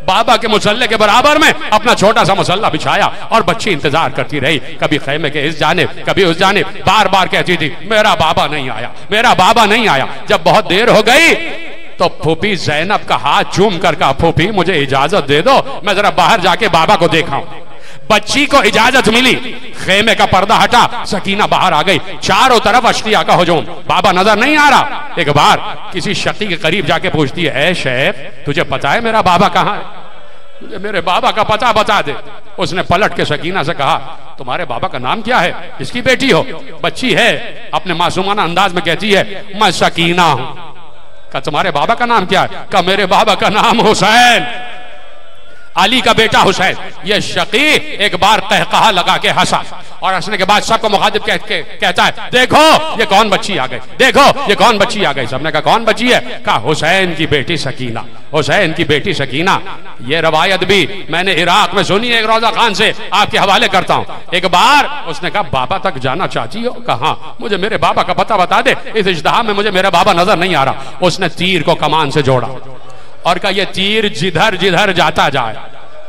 बाबा के मुसल्ले के बराबर में अपना छोटा सा मुसल्ला बिछाया और बच्ची इंतज़ार करती रही। कभी खेमे के इस जाने, कभी उस जाने बार बार कहती थी, मेरा बाबा नहीं आया, मेरा बाबा नहीं आया। जब बहुत देर हो गई तो फूफी जैनब का हाथ चूम कर कहा, फूफी, मुझे इजाज़त दे दो, मैं जरा बाहर जाके बाबा को देखा बच्ची को इजाज़त मिली। खेमे का पर्दा हटा, सकीना बाहर आ गई। चारों तरफ़ अश्तिया का हजूम। बाबा नज़र नहीं आ रहा। एक बार किसी शक्ति के करीब जाके पूछती है शेख तुझे पता है मेरा बाबा कहाँ है? मुझे मेरे बाबा का पता बता दे। उसने पलट के सकीना से कहा, तुम्हारे बाबा का नाम क्या है? इसकी बेटी हो? बच्ची है। अपने मासूमाना अंदाज में कहती है, मैं सकीना हूँ। तुम्हारे बाबा का नाम क्या है? का मेरे बाबा का नाम हुसैन। अली का बेटा हुसैन। ये शकी एक बार कहकहा लगा के हंसा। और हंसने के बाद सबको मुखातिब कह, के, कहता है देखो ये कौन बच्ची आ गई? देखो ये कौन बच्ची आ गई? सबने कहा कौन बच्ची है? कहा हुसैन की बेटी सकीना। हुसैन की बेटी सकीना। ये रवायत भी मैंने इराक में सुनी है एक रोजा खान से आपके हवाले करता हूँ। एक बार उसने कहा बाबा तक जाना चाहती हो? कहा मुझे मेरे बाबा का पता बता दे। इस इश्तहा में मुझे मेरा बाबा नज़र नहीं आ रहा। उसने तीर को कमान से जोड़ा। और कहा ये तीर जिधर जिधर जाता जाए।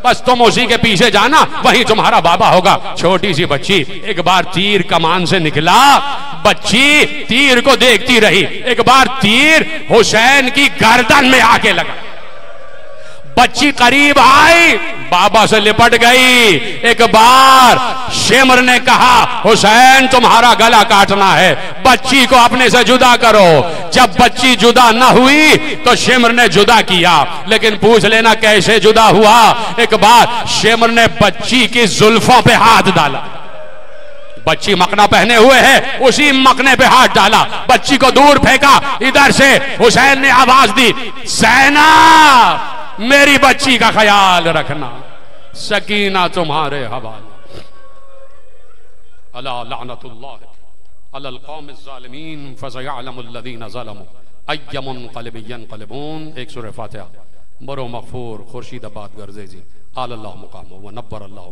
बस तुम उसी के पीछे जाना, वही तुम्हारा बाबा होगा। छोटी सी बच्ची, एक बार तीर कमान से निकला। बच्ची तीर को देखती रही। एक बार तीर हुसैन की गर्दन में आके लगा। बच्ची करीब आई, बाबा से लिपट गई। एक बार शेमर ने कहा, हुसैन, तुम्हारा गला काटना है, बच्ची को अपने से जुदा करो। जब बच्ची जुदा न हुई तो शेमर ने जुदा किया। लेकिन पूछ लेना, कैसे जुदा हुआ? एक बार शेमर ने बच्ची की जुल्फों पे हाथ डाला। बच्ची मकना पहने हुए है, उसी मकने पे हाथ डाला। बच्ची को दूर फेंका, इधर से हुसैन ने आवाज़ दी, सैना मेरी बच्ची का ख्याल रखना। सकीना तुम्हारे हवाले। एक सूरह फातिहा। बरो मगफूर खुर्शीदाबाद गर्जेजी गर्जे जी। आल अल्लाह मुकाम व नब्बर अल्लाह